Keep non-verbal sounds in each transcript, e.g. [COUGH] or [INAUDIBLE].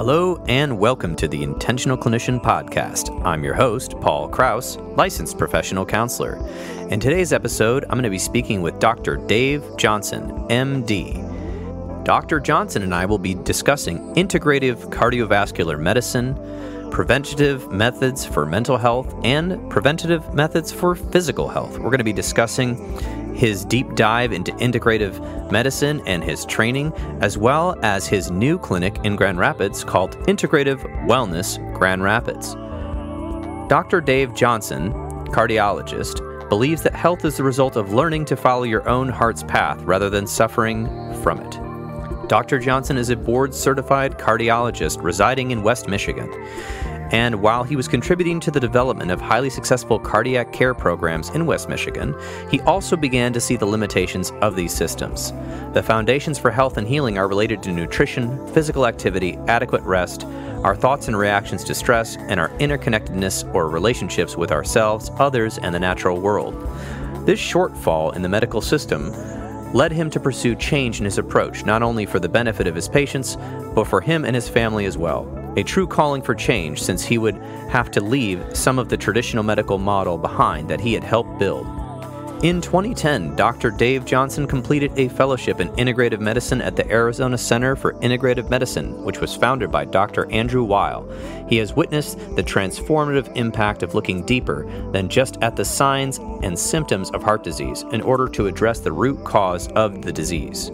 Hello, and welcome to the Intentional Clinician Podcast. I'm your host, Paul Krauss, licensed professional counselor. In today's episode, I'm going to be speaking with Dr. Dave Johnson, MD. Dr. Johnson and I will be discussing integrative cardiovascular medicine, preventative methods for mental health, and preventative methods for physical health. We're going to be discussing his deep dive into integrative medicine and his training, as well as his new clinic in Grand Rapids called Integrative Wellness Grand Rapids. Dr. Dave Johnson, cardiologist, believes that health is the result of learning to follow your own heart's path rather than suffering from it. Dr. Johnson is a board certified cardiologist residing in West Michigan. And while he was contributing to the development of highly successful cardiac care programs in West Michigan, he also began to see the limitations of these systems. The foundations for health and healing are related to nutrition, physical activity, adequate rest, our thoughts and reactions to stress, and our interconnectedness or relationships with ourselves, others, and the natural world. This shortfall in the medical system led him to pursue change in his approach, not only for the benefit of his patients, but for him and his family as well a true calling for change since he would have to leave some of the traditional medical model behind that he had helped build. In 2010, Dr. Dave Johnson completed a fellowship in integrative medicine at the Arizona Center for Integrative Medicine, which was founded by Dr. Andrew Weil. He has witnessed the transformative impact of looking deeper than just at the signs and symptoms of heart disease in order to address the root cause of the disease.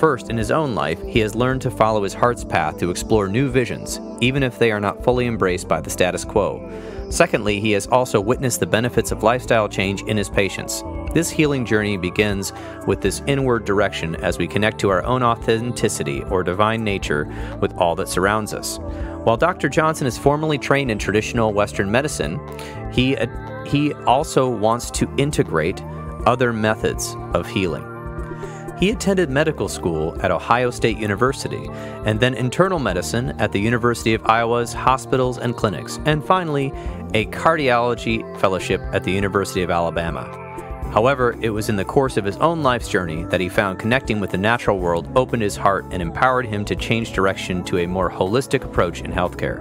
First, in his own life, he has learned to follow his heart's path to explore new visions, even if they are not fully embraced by the status quo. Secondly, he has also witnessed the benefits of lifestyle change in his patients. This healing journey begins with this inward direction as we connect to our own authenticity or divine nature with all that surrounds us. While Dr. Johnson is formally trained in traditional Western medicine, he, he also wants to integrate other methods of healing. He attended medical school at Ohio State University and then internal medicine at the University of Iowa's hospitals and clinics, and finally, a cardiology fellowship at the University of Alabama. However, it was in the course of his own life's journey that he found connecting with the natural world opened his heart and empowered him to change direction to a more holistic approach in healthcare.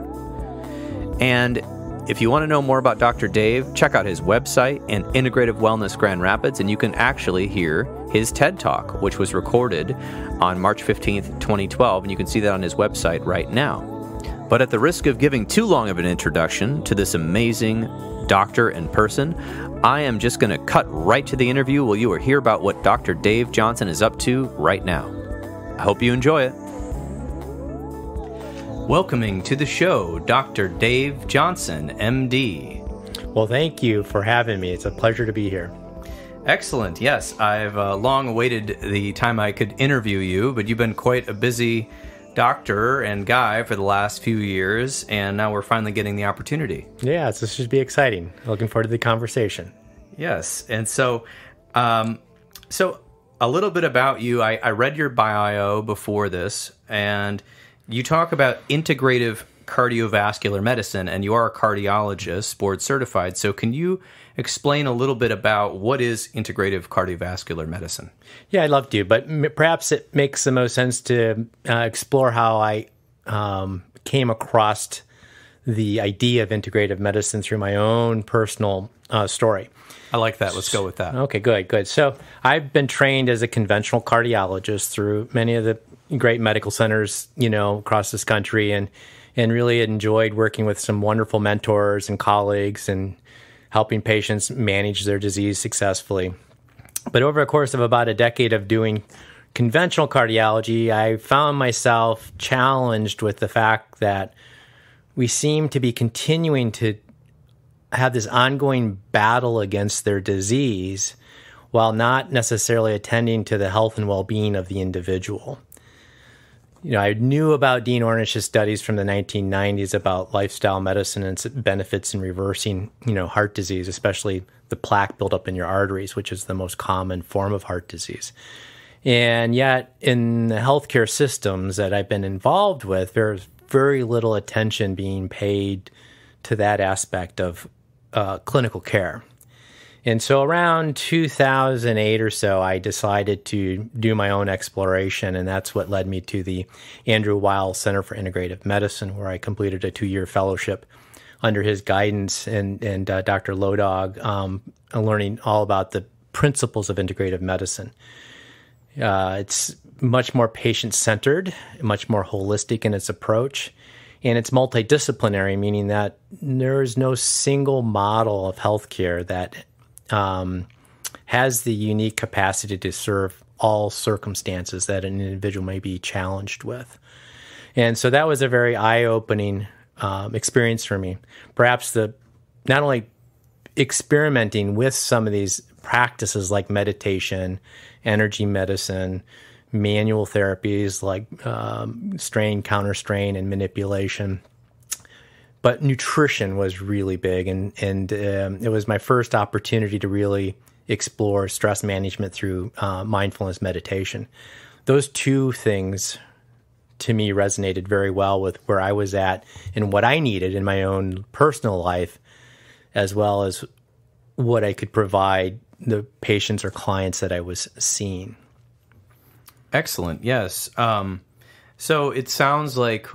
And if you want to know more about Dr. Dave, check out his website and Integrative Wellness Grand Rapids, and you can actually hear his TED Talk, which was recorded on March 15th, 2012, and you can see that on his website right now. But at the risk of giving too long of an introduction to this amazing doctor and person, I am just going to cut right to the interview while you will hear about what Dr. Dave Johnson is up to right now. I hope you enjoy it. Welcoming to the show, Dr. Dave Johnson, MD. Well, thank you for having me. It's a pleasure to be here. Excellent. Yes, I've uh, long awaited the time I could interview you, but you've been quite a busy doctor and guy for the last few years, and now we're finally getting the opportunity. Yeah, so this should be exciting. Looking forward to the conversation. Yes, and so, um, so a little bit about you. I, I read your bio before this, and you talk about integrative cardiovascular medicine, and you are a cardiologist, board certified. So, can you explain a little bit about what is integrative cardiovascular medicine? Yeah, I'd love to, but m- perhaps it makes the most sense to uh, explore how I um, came across the idea of integrative medicine through my own personal uh, story. I like that. Let's go with that. Okay, good, good. So I've been trained as a conventional cardiologist through many of the great medical centers, you know, across this country, and and really enjoyed working with some wonderful mentors and colleagues and helping patients manage their disease successfully. But over a course of about a decade of doing conventional cardiology, I found myself challenged with the fact that we seem to be continuing to have this ongoing battle against their disease while not necessarily attending to the health and well being of the individual you know, I knew about Dean Ornish's studies from the 1990s about lifestyle medicine and its benefits in reversing, you know, heart disease, especially the plaque buildup in your arteries, which is the most common form of heart disease. And yet, in the healthcare systems that I've been involved with, there's very little attention being paid to that aspect of uh, clinical care. And so around 2008 or so, I decided to do my own exploration, and that's what led me to the Andrew Weil Center for Integrative Medicine, where I completed a two year fellowship under his guidance and, and uh, Dr. Low Dog, um, learning all about the principles of integrative medicine. Uh, it's much more patient centered, much more holistic in its approach, and it's multidisciplinary, meaning that there is no single model of healthcare that um, has the unique capacity to serve all circumstances that an individual may be challenged with. And so that was a very eye opening um, experience for me. Perhaps the not only experimenting with some of these practices like meditation, energy medicine, manual therapies like um, strain, counter strain, and manipulation. But nutrition was really big, and and um, it was my first opportunity to really explore stress management through uh, mindfulness meditation. Those two things to me resonated very well with where I was at and what I needed in my own personal life, as well as what I could provide the patients or clients that I was seeing. Excellent. Yes. Um, so it sounds like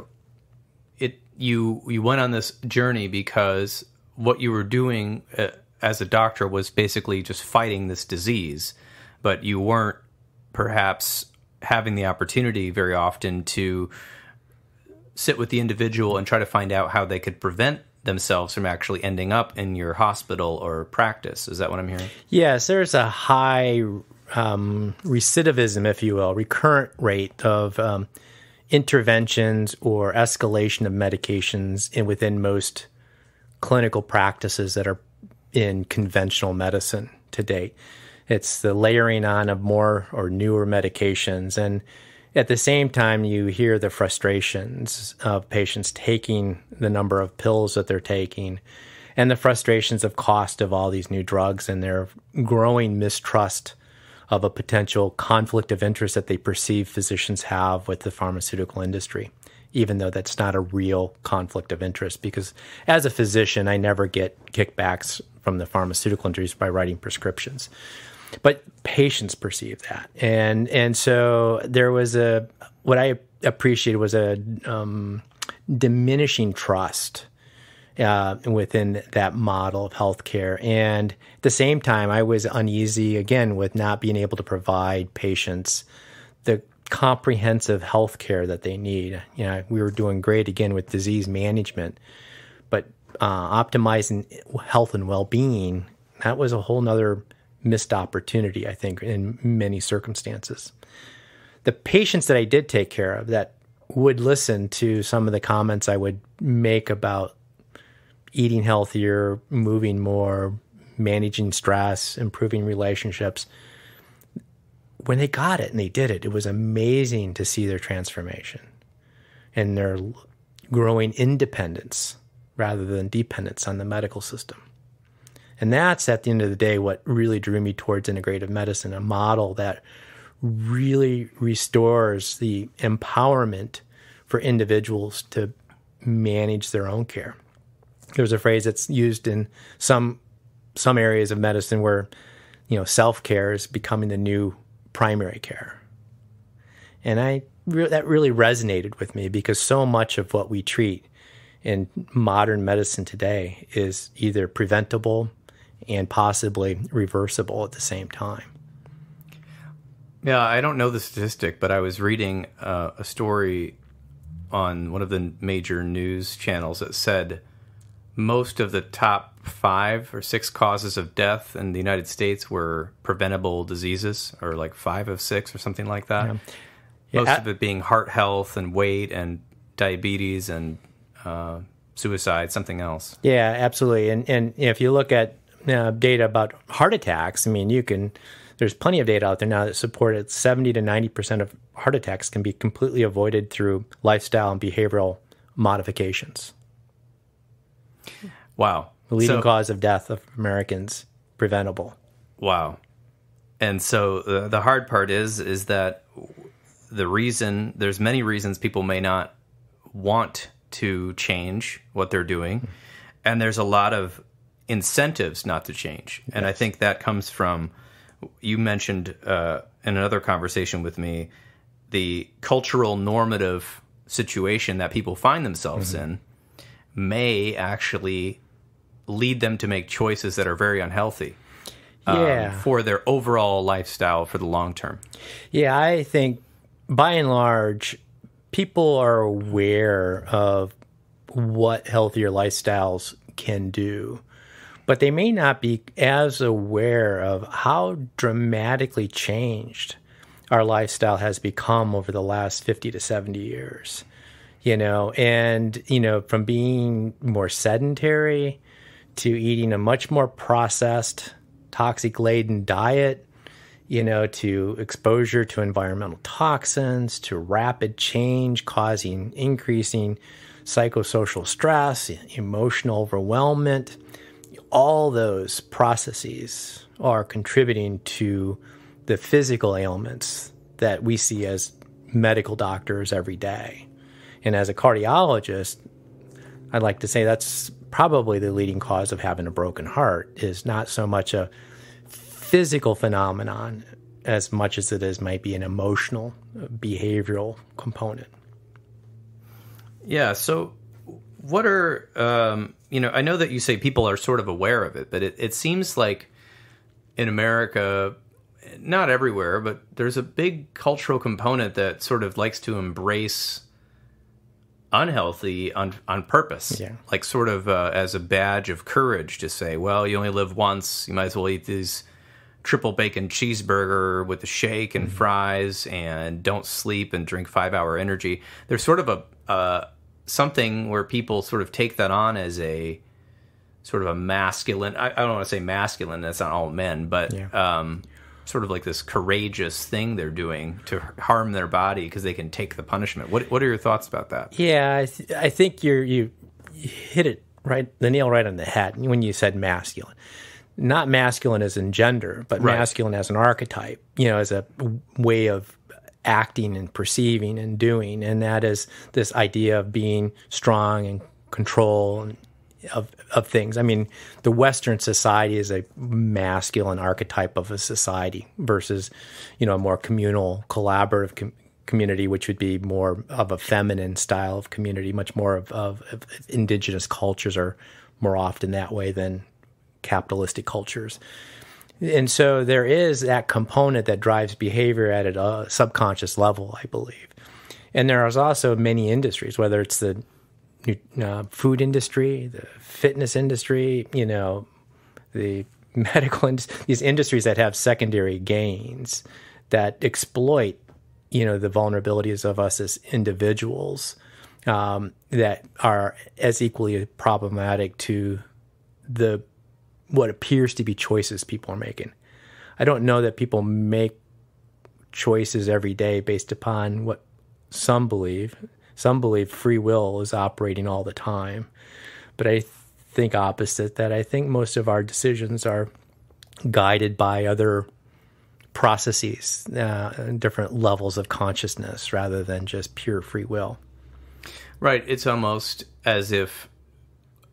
you you went on this journey because what you were doing uh, as a doctor was basically just fighting this disease, but you weren't perhaps having the opportunity very often to sit with the individual and try to find out how they could prevent themselves from actually ending up in your hospital or practice. Is that what I'm hearing? Yes, there's a high um, recidivism, if you will, recurrent rate of um, interventions or escalation of medications in within most clinical practices that are in conventional medicine to date. It's the layering on of more or newer medications. And at the same time, you hear the frustrations of patients taking the number of pills that they're taking and the frustrations of cost of all these new drugs and their growing mistrust of a potential conflict of interest that they perceive physicians have with the pharmaceutical industry, even though that's not a real conflict of interest. Because as a physician, I never get kickbacks from the pharmaceutical industry by writing prescriptions but patients perceive that, and and so there was a what I appreciated was a um, diminishing trust uh, within that model of healthcare, and at the same time, I was uneasy again with not being able to provide patients the comprehensive health care that they need. You know, we were doing great again with disease management, but uh, optimizing health and well being that was a whole nother missed opportunity, I think, in many circumstances. The patients that I did take care of that would listen to some of the comments I would make about eating healthier, moving more, managing stress, improving relationships. When they got it and they did it, it was amazing to see their transformation and their growing independence rather than dependence on the medical system. And that's at the end of the day what really drew me towards integrative medicine, a model that really restores the empowerment for individuals to manage their own care. There's a phrase that's used in some some areas of medicine where you know self-care is becoming the new primary care. And I that really resonated with me because so much of what we treat in modern medicine today is either preventable and possibly reversible at the same time. Yeah, I don't know the statistic, but I was reading uh, a story on one of the major news channels that said most of the top five or six causes of death in the United States were preventable diseases, or like five of six, or something like that. Yeah. Yeah, most at- of it being heart health and weight and diabetes and uh, suicide, something else. Yeah, absolutely. And and if you look at uh, data about heart attacks, I mean, you can. There's plenty of data out there now that support that 70 to 90 percent of heart attacks can be completely avoided through lifestyle and behavioral modifications. Wow, the leading so, cause of death of Americans preventable. Wow, and so the, the hard part is is that the reason there's many reasons people may not want to change what they're doing, and there's a lot of incentives not to change. Yes. And I think that comes from you mentioned uh, in another conversation with me the cultural normative situation that people find themselves mm-hmm. in may actually lead them to make choices that are very unhealthy. Um, for their overall lifestyle for the long term. Yeah, I think by and large, people are aware of what healthier lifestyles can do, but they may not be as aware of how dramatically changed our lifestyle has become over the last 50 to 70 years. You know, and, you know, from being more sedentary to eating a much more processed, toxic laden diet you know, to exposure to environmental toxins, to rapid change causing increasing psychosocial stress, emotional overwhelmment. All those processes are contributing to the physical ailments that we see as medical doctors every day. And as a cardiologist, I'd like to say that's probably the leading cause of having a broken heart is not so much a physical phenomenon as much as it is might be an emotional, behavioral component. Yeah. So, what are um, you know? I know that you say people are sort of aware of it, but it, it seems like in America, not everywhere, but there's a big cultural component that sort of likes to embrace unhealthy on on purpose, yeah. like sort of uh, as a badge of courage to say, well, you only live once, you might as well eat these triple bacon cheeseburger with a shake and mm-hmm. fries and don't sleep and drink five hour energy. There's sort of a uh, something where people sort of take that on as a sort of a masculine. I, I don't want to say masculine. That's not all men, but yeah. um, sort of like this courageous thing they're doing to harm their body because they can take the punishment. What What are your thoughts about that? Yeah, I, th- I think you're you hit it right the nail right on the head when you said masculine not masculine as in gender, but right. masculine as an archetype, you know, as a way of acting and perceiving and doing. And that is this idea of being strong and control and of of things. I mean, the Western society is a masculine archetype of a society versus, you know, a more communal, collaborative com- community, which would be more of a feminine style of community. Much more of, of, of indigenous cultures are more often that way than capitalistic cultures. And so there is that component that drives behavior at a subconscious level, I believe. And there is also many industries, whether it's the uh, food industry, the fitness industry, you know, the [LAUGHS] medical ind- these industries that have secondary gains that exploit, you know, the vulnerabilities of us as individuals um, that are as equally problematic to the what appears to be choices people are making. I don't know that people make choices every day based upon what some believe. Some believe free will is operating all the time. But I think opposite that I think most of our decisions are guided by other processes, uh, different levels of consciousness rather than just pure free will. Right. It's almost as if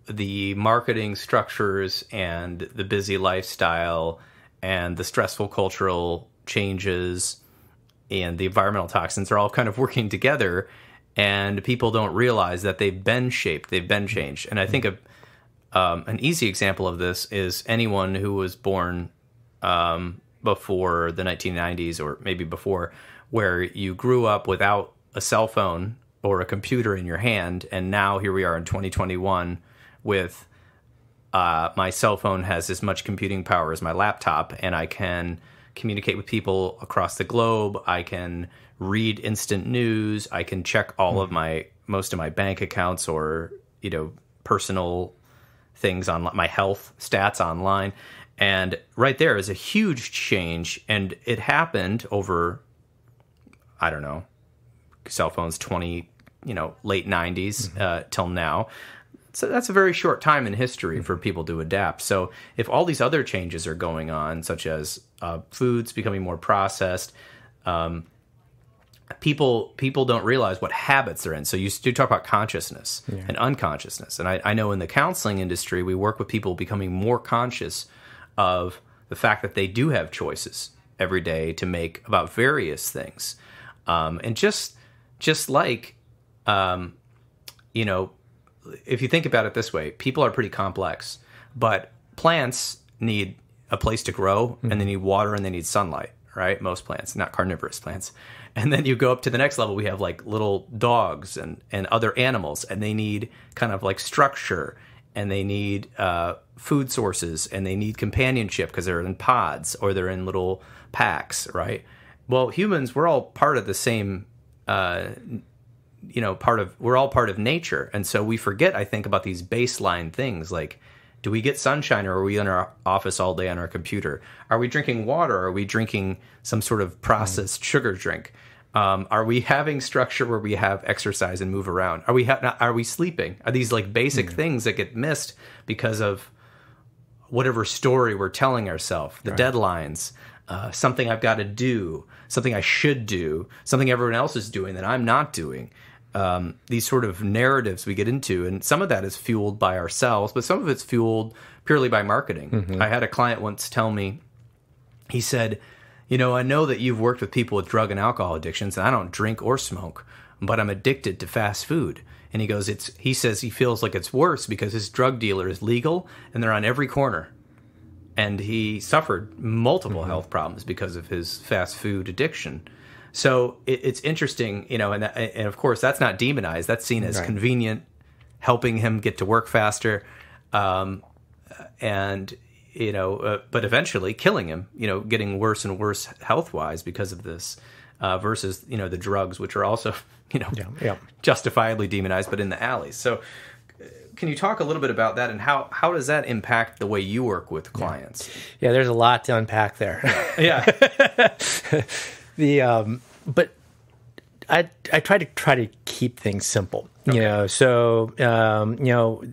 the marketing structures and the busy lifestyle and the stressful cultural changes and the environmental toxins are all kind of working together and people don't realize that they've been shaped they've been changed. And i think a, um, an easy example of this is anyone who was born um, before the 1990s or maybe before where you grew up without a cell phone or a computer in your hand and now here we are in 2021 with uh, my cell phone has as much computing power as my laptop, and I can communicate with people across the globe. I can read instant news. I can check all mm. of my most of my bank accounts or you know personal things on my health stats online. And right there is a huge change, and it happened over I don't know cell phones twenty you know late 90s mm-hmm. uh, till now so that's a very short time in history for people to adapt. So if all these other changes are going on, such as uh, foods becoming more processed, um, people people don't realize what habits they're in. So you do talk about consciousness yeah. and unconsciousness, and I, I know in the counseling industry we work with people becoming more conscious of the fact that they do have choices every day to make about various things, um, and just just like um, you know, if you think about it this way, people are pretty complex, but plants need a place to grow, mm-hmm. and they need water and they need sunlight. Right, most plants, not carnivorous plants [LAUGHS] and then you go up to the next level we have like little dogs and and other animals and they need kind of like structure and they need uh, food sources and they need companionship because they're in pods or they're in little packs right well humans we're all part of the same uh, you know part of we're all part of nature and so we forget i think about these baseline things like do we get sunshine or are we in our office all day on our computer? Are we drinking water? Are we drinking some sort of processed mm. sugar drink? Um, are we having structure where we have exercise and move around? Are we are we sleeping? Are these like basic mm. things that get missed because of whatever story we're telling ourselves, the right. deadlines, uh, something I've got to do, something I should do, something everyone else is doing that I'm not doing um, these sort of narratives we get into, and some of that is fueled by ourselves, but some of it's fueled purely by marketing. Mm-hmm. I had a client once tell me, he said, "You know, I know that you've worked with people with drug and alcohol addictions, and I don't drink or smoke, but I'm addicted to fast food." And he goes, "It's." He says he feels like it's worse because his drug dealer is legal, and they're on every corner and he suffered multiple mm-hmm. health problems because of his fast food addiction. So it, it's interesting, you know, and and of course that's not demonized. That's seen as right. convenient, helping him get to work faster, um, and you know, uh, but eventually killing him. You know, getting worse and worse health wise because of this. Uh, versus you know the drugs, which are also [LAUGHS] you know yeah, yeah. justifiably demonized, but in the alleys. So, uh, can you talk a little bit about that and how how does that impact the way you work with clients? Yeah, yeah there's a lot to unpack there. yeah. [LAUGHS] [LAUGHS] the um, but I I try to try to keep things simple. Okay. You know, so um, you know,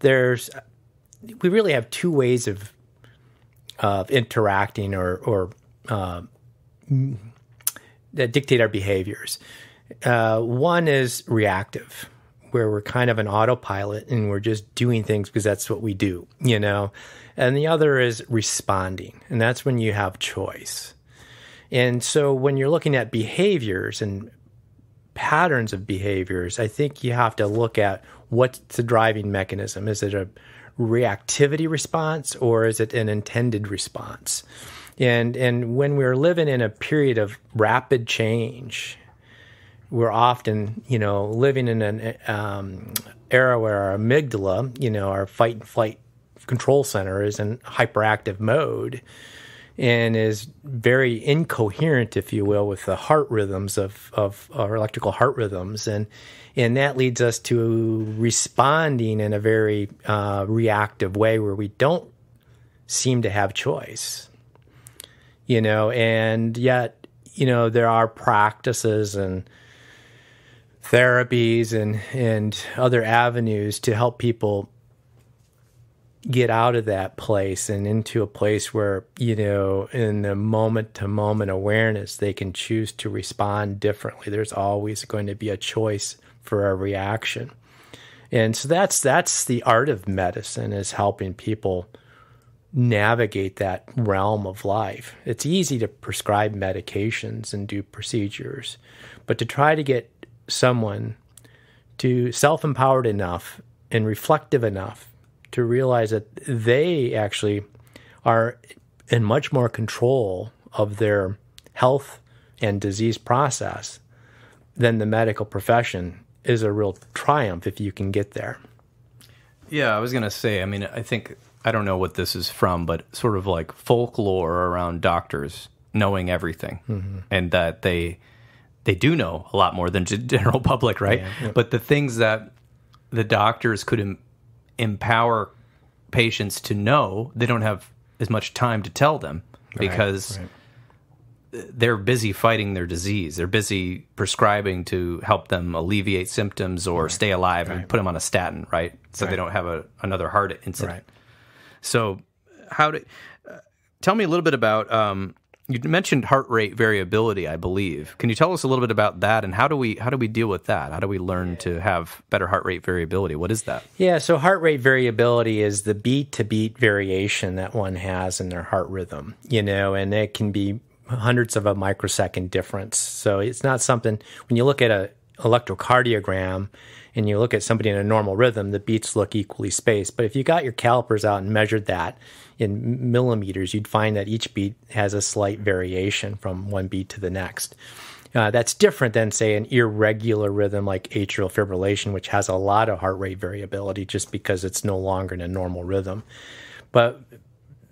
there's we really have two ways of of interacting or or uh, that dictate our behaviors. Uh, one is reactive, where we're kind of an autopilot and we're just doing things because that's what we do, you know. And the other is responding, and that's when you have choice. And so when you're looking at behaviors and patterns of behaviors, I think you have to look at what's the driving mechanism. Is it a reactivity response or is it an intended response? And and when we're living in a period of rapid change, we're often, you know, living in an um, era where our amygdala, you know, our fight and flight control center is in hyperactive mode and is very incoherent, if you will, with the heart rhythms of, of our electrical heart rhythms. And, and that leads us to responding in a very uh, reactive way where we don't seem to have choice. You know, and yet, you know, there are practices and therapies and, and other avenues to help people get out of that place and into a place where, you know, in the moment to moment awareness, they can choose to respond differently. There's always going to be a choice for a reaction. And so that's that's the art of medicine is helping people navigate that realm of life. It's easy to prescribe medications and do procedures, but to try to get someone to self-empowered enough and reflective enough to realize that they actually are in much more control of their health and disease process than the medical profession is a real triumph if you can get there. Yeah, I was going to say, I mean, I think, I don't know what this is from, but sort of like folklore around doctors knowing everything mm-hmm. and that they they do know a lot more than the [LAUGHS] general public, right? Yeah, yeah. But the things that the doctors could empower patients to know, they don't have as much time to tell them because right, right. they're busy fighting their disease. They're busy prescribing to help them alleviate symptoms or right. stay alive and put them on a statin, right? So they don't have a, another heart incident. So, how do uh, tell me a little bit about um, You mentioned heart rate variability, I believe. Can you tell us a little bit about that and how do we how do we deal with that? How do we learn to have better heart rate variability? What is that? Yeah, so heart rate variability is the beat to beat variation that one has in their heart rhythm, you know, and it can be hundreds of a microsecond difference. So it's not something when you look at a electrocardiogram and you look at somebody in a normal rhythm, the beats look equally spaced. But if you got your calipers out and measured that, in millimeters, you'd find that each beat has a slight variation from one beat to the next. Uh, that's different than, say, an irregular rhythm like atrial fibrillation, which has a lot of heart rate variability just because it's no longer in a normal rhythm. But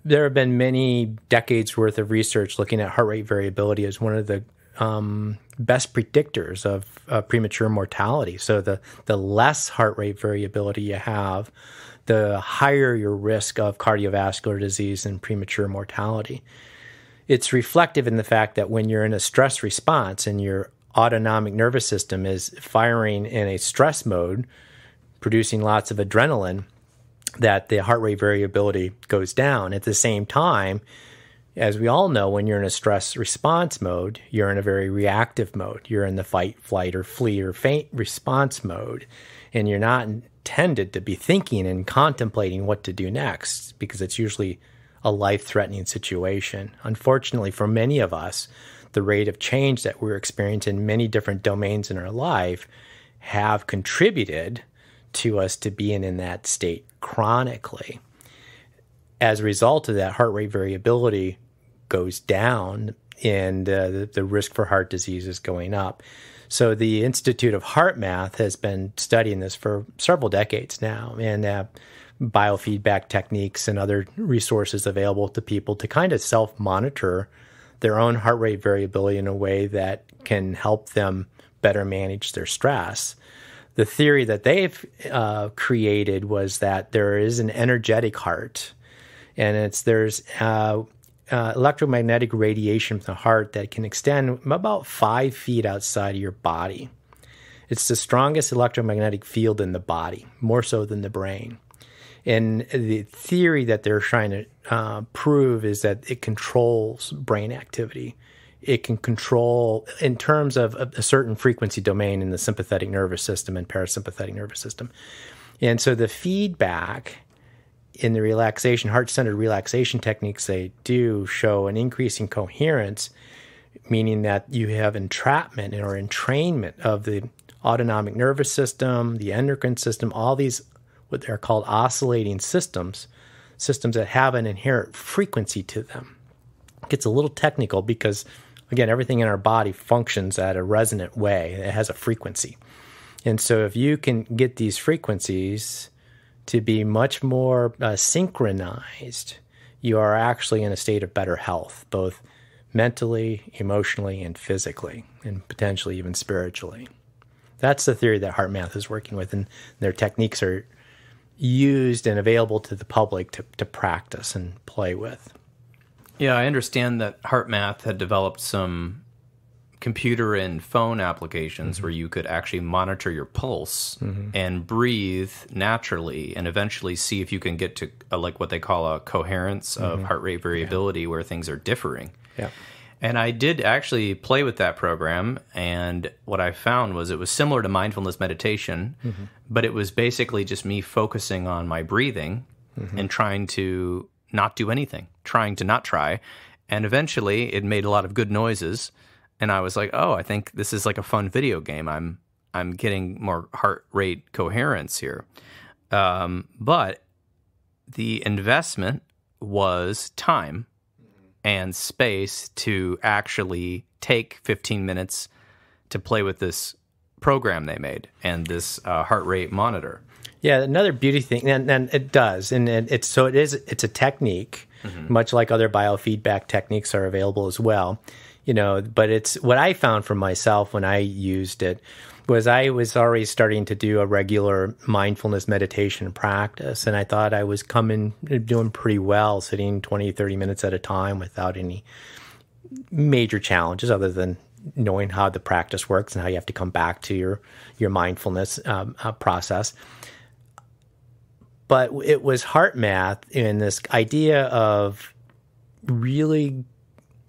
there have been many decades worth of research looking at heart rate variability as one of the um, best predictors of uh, premature mortality. So the the less heart rate variability you have, the higher your risk of cardiovascular disease and premature mortality. It's reflective in the fact that when you're in a stress response and your autonomic nervous system is firing in a stress mode, producing lots of adrenaline, that the heart rate variability goes down. At the same time, as we all know, when you're in a stress response mode, you're in a very reactive mode. You're in the fight, flight, or flee or faint response mode, and you're not tended to be thinking and contemplating what to do next because it's usually a life threatening situation. Unfortunately, for many of us, the rate of change that we're experiencing in many different domains in our life have contributed to us to being in that state chronically. As a result of that, heart rate variability goes down and uh, the, the risk for heart disease is going up. So the Institute of HeartMath has been studying this for several decades now, and uh, biofeedback techniques and other resources available to people to kind of self-monitor their own heart rate variability in a way that can help them better manage their stress. The theory that they've uh, created was that there is an energetic heart, and it's there's uh, uh, electromagnetic radiation from the heart that can extend about five feet outside of your body. It's the strongest electromagnetic field in the body, more so than the brain. And the theory that they're trying to uh, prove is that it controls brain activity. It can control, in terms of a certain frequency domain in the sympathetic nervous system and parasympathetic nervous system. And so the feedback in the relaxation, heart centered relaxation techniques they do show an increase in coherence, meaning that you have entrapment or entrainment of the autonomic nervous system, the endocrine system, all these what they're called oscillating systems, systems that have an inherent frequency to them. It gets a little technical because, again, everything in our body functions at a resonant way, it has a frequency. And so, if you can get these frequencies to be much more uh, synchronized, you are actually in a state of better health, both mentally, emotionally, and physically, and potentially even spiritually. That's the theory that HeartMath is working with, and their techniques are used and available to the public to, to practice and play with. Yeah, I understand that HeartMath had developed some computer and phone applications mm-hmm. where you could actually monitor your pulse mm-hmm. and breathe naturally and eventually see if you can get to a, like what they call a coherence mm-hmm. of heart rate variability yeah. where things are differing. Yeah. And I did actually play with that program and what I found was it was similar to mindfulness meditation, mm-hmm. but it was basically just me focusing on my breathing mm-hmm. and trying to not do anything, trying to not try. And eventually it made a lot of good noises and I was like, "Oh, I think this is like a fun video game. I'm I'm getting more heart rate coherence here." Um, but the investment was time and space to actually take 15 minutes to play with this program they made and this uh, heart rate monitor. Yeah, another beauty thing, and, and it does, and, and, it's so it is. It's a technique, mm-hmm. much like other biofeedback techniques are available as well you know, but it's what I found for myself when I used it was I was already starting to do a regular mindfulness meditation practice. And I thought I was coming, doing pretty well, sitting 20, 30 minutes at a time without any major challenges other than knowing how the practice works and how you have to come back to your, your mindfulness um, uh, process. But it was HeartMath in this idea of really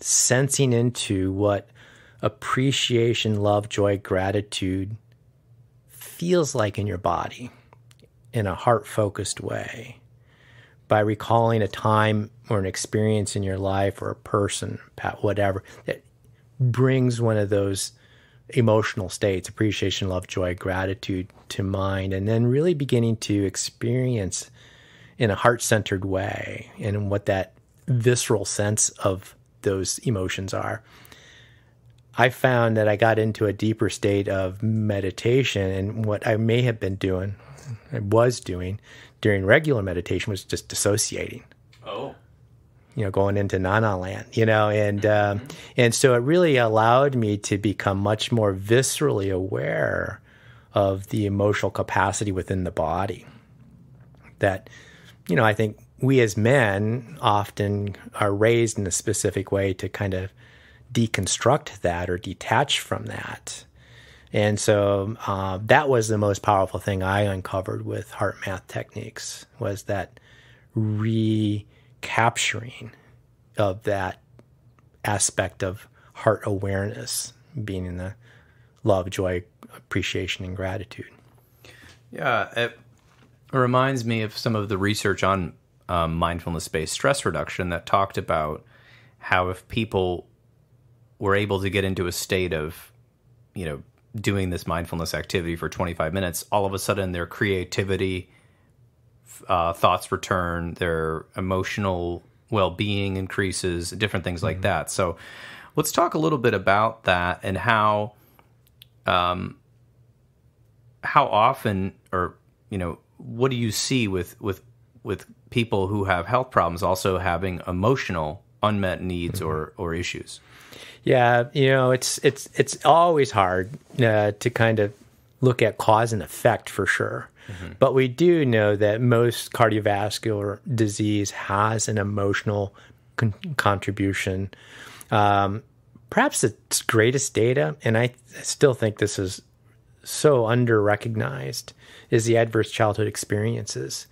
sensing into what appreciation, love, joy, gratitude feels like in your body in a heart focused way. By recalling a time or an experience in your life or a person, whatever, that brings one of those emotional states appreciation, love, joy, gratitude to mind, and then really beginning to experience in a heart centered way and what that visceral sense of those emotions are. I found that I got into a deeper state of meditation, and what I may have been doing, I was doing during regular meditation was just dissociating. Oh. You know, going into nana land, you know, and mm-hmm. and so it really allowed me to become much more viscerally aware of the emotional capacity within the body. That, you know, I think we as men often are raised in a specific way to kind of deconstruct that or detach from that. And so uh, that was the most powerful thing I uncovered with heart math techniques was that recapturing of that aspect of heart awareness, being in the love, joy, appreciation, and gratitude. Yeah, it reminds me of some of the research on um, mindfulness based stress reduction that talked about how if people were able to get into a state of, you know, doing this mindfulness activity for 25 minutes, all of a sudden their creativity, uh, thoughts return, their emotional well being increases, different things mm-hmm. like that. So let's talk a little bit about that and how. Um, how often, or you know, what do you see with with with people who have health problems also having emotional unmet needs mm-hmm. or or issues? Yeah, you know, it's it's it's always hard uh, to kind of look at cause and effect for sure. Mm-hmm. But we do know that most cardiovascular disease has an emotional con- contribution. Um, perhaps its greatest data, and I still think this is so under recognized, is the adverse childhood experiences.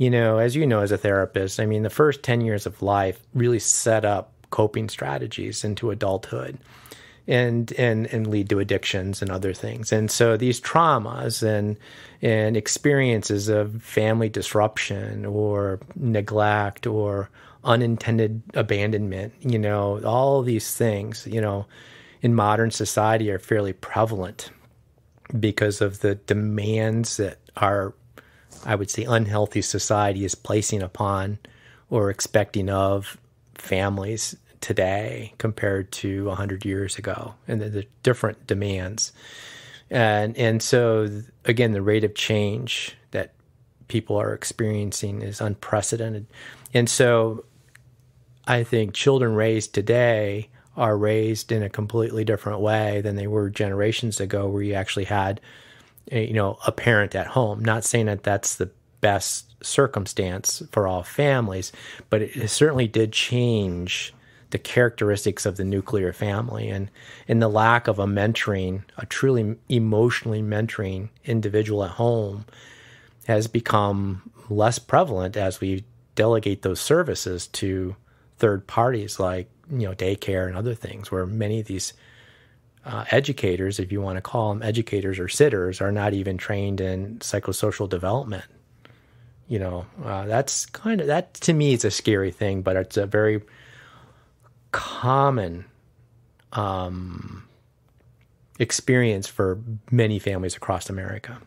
You know, as you know, as a therapist, I mean, the first 10 years of life really set up coping strategies into adulthood and and and lead to addictions and other things. And so these traumas and and experiences of family disruption or neglect or unintended abandonment, you know, all these things, you know, in modern society are fairly prevalent because of the demands that our I would say unhealthy society is placing upon or expecting of families today compared to 100 years ago and the, the different demands. And and so again the rate of change that people are experiencing is unprecedented. And so i think children raised today are raised in a completely different way than they were generations ago where you actually had you know a parent at home. Not saying that that's the best circumstance for all families, but it certainly did change the characteristics of the nuclear family and and the lack of a mentoring, a truly emotionally mentoring individual at home has become less prevalent as we delegate those services to third parties like you know daycare and other things where many of these uh, educators if you want to call them educators or sitters are not even trained in psychosocial development you know, uh, that's kind of that to me is a scary thing, but it's a very common um, experience for many families across America.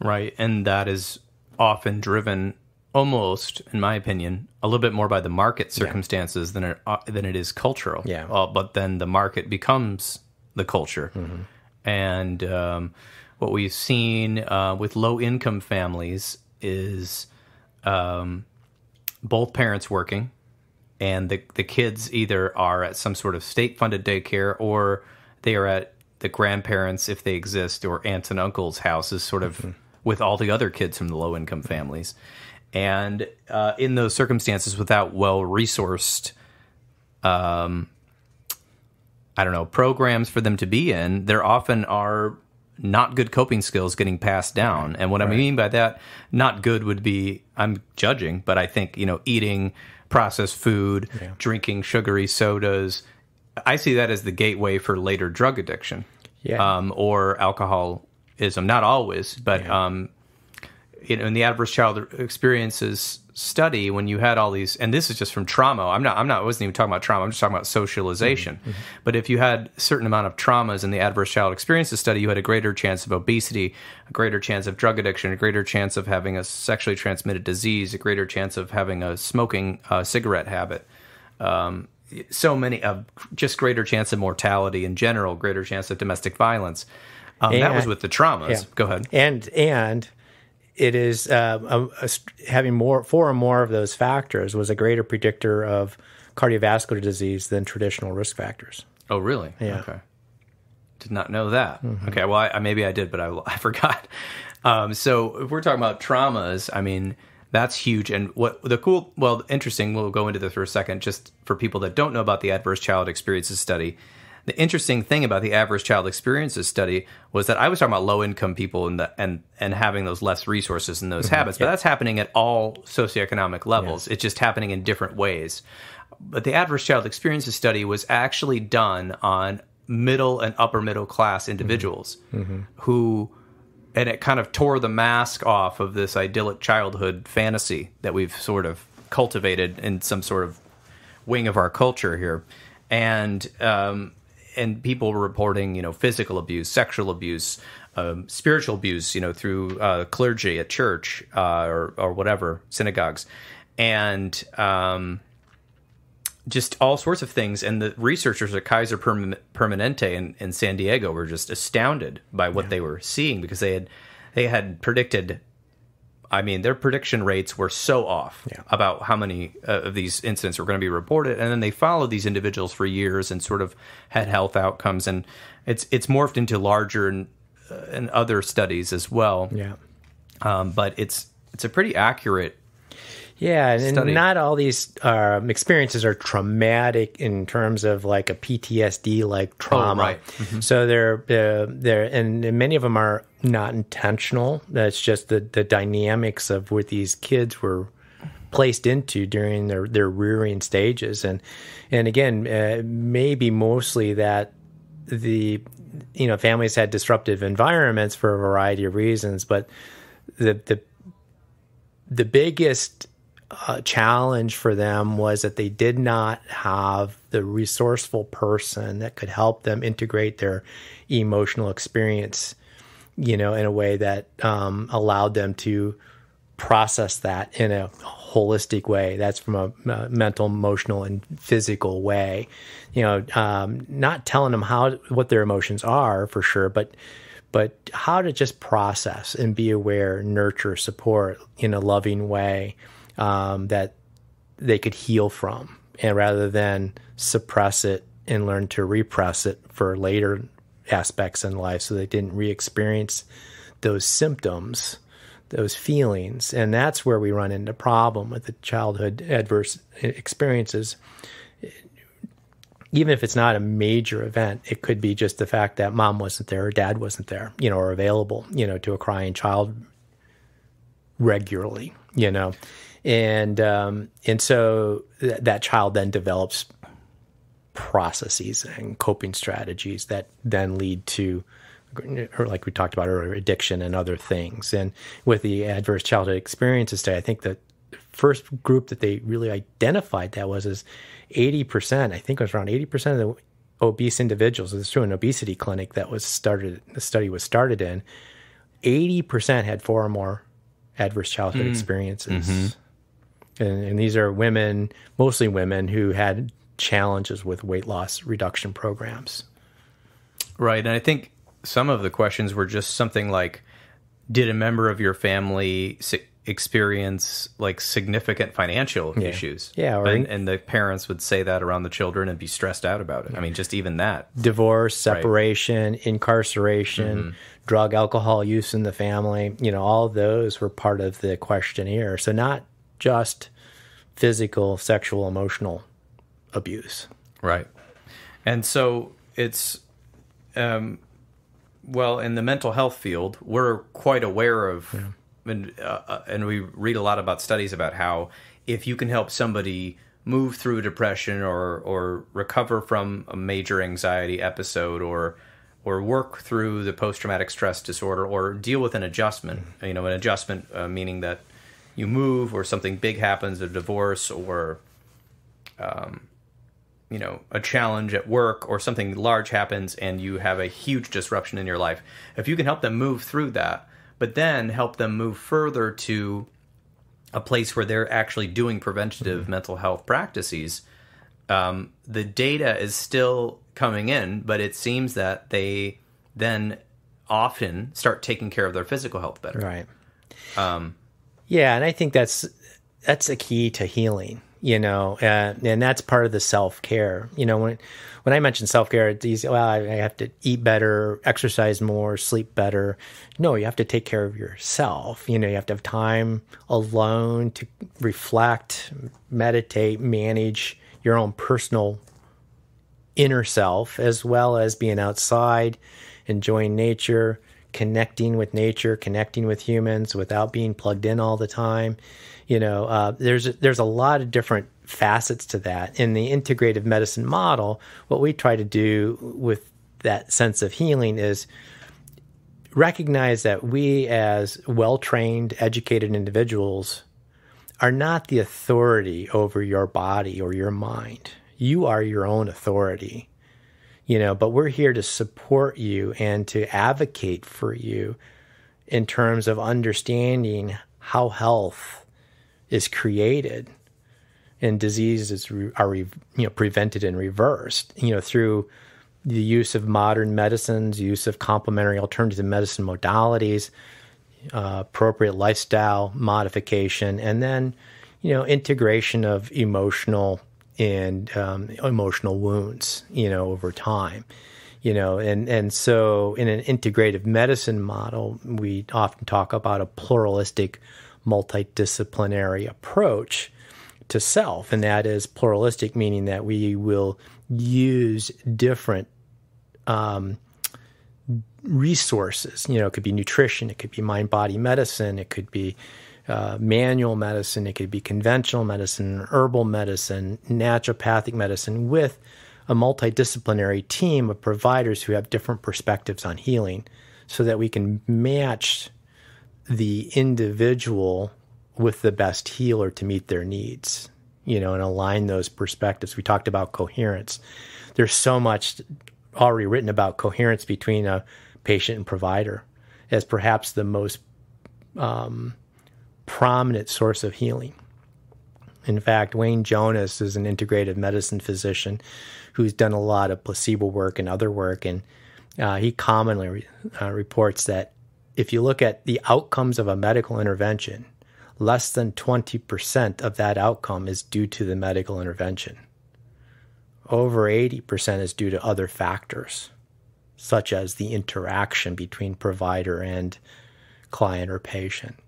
Right, and that is often driven almost, in my opinion, a little bit more by the market circumstances yeah. than it uh, than it is cultural. Yeah. Uh, but then the market becomes the culture, mm-hmm. and um, what we've seen uh, with low income families is um, both parents working, and the the kids either are at some sort of state funded daycare or they are at the grandparents, if they exist, or aunts and uncles' houses, sort of mm-hmm. with all the other kids from the low income families. And uh, in those circumstances, without well resourced, um, I don't know, programs for them to be in, there often are not good coping skills getting passed down. And what right. I mean by that, not good would be I'm judging, but I think, you know, eating processed food, Yeah. drinking sugary sodas. I see that as the gateway for later drug addiction, Yeah. um, or alcoholism. Not always, but Yeah. um, you know, in the adverse child experiences study, when you had all these, and this is just from trauma. I'm not. I'm not. I wasn't even talking about trauma. I'm just talking about socialization. Mm-hmm. But if you had a certain amount of traumas in the adverse child experiences study, you had a greater chance of obesity, a greater chance of drug addiction, a greater chance of having a sexually transmitted disease, a greater chance of having a smoking uh, cigarette habit. Um, so many of just greater chance of mortality in general, greater chance of domestic violence. Um, that was with the traumas. Yeah. Go ahead. and and it is uh, a, a, having more four or more of those factors was a greater predictor of cardiovascular disease than traditional risk factors. Oh, really? Yeah. Okay. Did not know that. Okay. Well, I, I- maybe I did, but I, [LAUGHS] I forgot. Um, so if we're talking about traumas, I mean, that's huge. And what the cool, well, interesting, we'll go into this for a second, just for people that don't know about the Adverse Child Experiences Study. The interesting thing about the Adverse Child Experiences Study was that I was talking about low income people and the, and and having those less resources and those mm-hmm. habits, but that's happening at all socioeconomic levels. It's just happening in different ways. But the adverse child experiences study was actually done on middle and upper middle class mm-hmm. individuals mm-hmm. who and it kind of tore the mask off of this idyllic childhood fantasy that we've sort of cultivated in some sort of wing of our culture here. And um, and people were reporting you know physical abuse sexual abuse um, spiritual abuse you know through uh, clergy at church uh, or, or whatever synagogues and um, just all sorts of things. And the researchers at Kaiser Permanente in, in San Diego were just astounded by what they were seeing because they had they had predicted. I mean, their prediction rates were so off Yeah. about how many uh, of these incidents were going to be reported, and then they followed these individuals for years and sort of had health outcomes, and it's it's morphed into larger and, uh, and other studies as well. Yeah. Um, but it's it's a pretty accurate Yeah, and, not all these um, experiences are traumatic in terms of like a PTSD like trauma. right. So they're uh, they're and many of them are not intentional. That's just the the dynamics of what these kids were placed into during their their rearing stages, and and again, uh, maybe mostly that the you know families had disruptive environments for a variety of reasons, but the the the biggest uh, challenge for them was that they did not have the resourceful person that could help them integrate their emotional experience, you know, in a way that um, allowed them to process that in a holistic way. That's from a, uh mental, emotional, and physical way. You know, um, not telling them how what their emotions are for sure, but but how to just process and be aware, nurture, support in a loving way um, that they could heal from, and rather than suppress it and learn to repress it for later aspects in life, so they didn't re-experience those symptoms, those feelings, and that's where we run into problem with the childhood adverse experiences. Even if it's not a major event, it could be just the fact that mom wasn't there or dad wasn't there, you know, or available, you know, to a crying child regularly, you know, and um, and so th- that child then develops processes and coping strategies that then lead to or like we talked about earlier addiction and other things. And with the adverse childhood experiences study i think the first group that they really identified that was is 80% i think it was around 80% of the obese individuals. This is through an obesity clinic that was started the study was started in. 80% had four or more adverse childhood mm. experiences. Mm-hmm. And, and these are women mostly women who had challenges with weight loss reduction programs Right. And I think some of the questions were just something like Did a member of your family experience like significant financial issues? Yeah, and, and the parents would say that around the children and be stressed out about it. I mean, just even that. divorce, separation, incarceration, mm-hmm. drug, alcohol use in the family, you know, all those were part of the questionnaire. So not just physical, sexual, emotional abuse. Right. And so it's, um, well, in the mental health field, we're quite aware of, and, uh, uh, and we read a lot about studies about how if you can help somebody move through depression or or recover from a major anxiety episode or or work through the post traumatic stress disorder or deal with an adjustment. Mm-hmm. You know, an adjustment uh, meaning that you move or something big happens, a divorce or um, you know a challenge at work or something large happens and you have a huge disruption in your life. If you can help them move through that, but then help them move further to a place where they're actually doing preventative mm-hmm. mental health practices, um, the data is still coming in, but it seems that they then often start taking care of their physical health better. Right. Um, yeah, and I think that's that's a key to healing. You know, uh, and that's part of the self care. You know, when when I mention self care, it's easy. Well, I, I have to eat better, exercise more, sleep better. No, you have to take care of yourself. You know, you have to have time alone to reflect, meditate, manage your own personal inner self, as well as being outside, enjoying nature, connecting with nature, connecting with humans without being plugged in all the time. You know, uh, there's there's a lot of different facets to that. In the integrative medicine model, what we try to do with that sense of healing is recognize that we, as well trained, educated individuals, are not the authority over your body or your mind. You are your own authority you know but we're here to support you and to advocate for you in terms of understanding how health is created and diseases are you know prevented and reversed you know through the use of modern medicines use of complementary alternative medicine modalities uh, appropriate lifestyle modification and then you know integration of emotional and um, emotional wounds, you know, over time. You know, and, and so in an integrative medicine model, we often talk about a pluralistic, multidisciplinary approach to self. And that is pluralistic, meaning that we will use different um, resources. You know, it could be nutrition, it could be mind body medicine, it could be uh, manual medicine, it could be conventional medicine, herbal medicine, naturopathic medicine, with a multidisciplinary team of providers who have different perspectives on healing so that we can match the individual with the best healer to meet their needs, you know, and align those perspectives. We talked about coherence. There's so much already written about coherence between a patient and provider as perhaps the most um, prominent source of healing. In fact, Wayne Jonas is an integrative medicine physician who's done a lot of placebo work and other work, and uh, he commonly re- uh, reports that if you look at the outcomes of a medical intervention, less than 20% of that outcome is due to the medical intervention. Over 80% is due to other factors, such as the interaction between provider and client or patient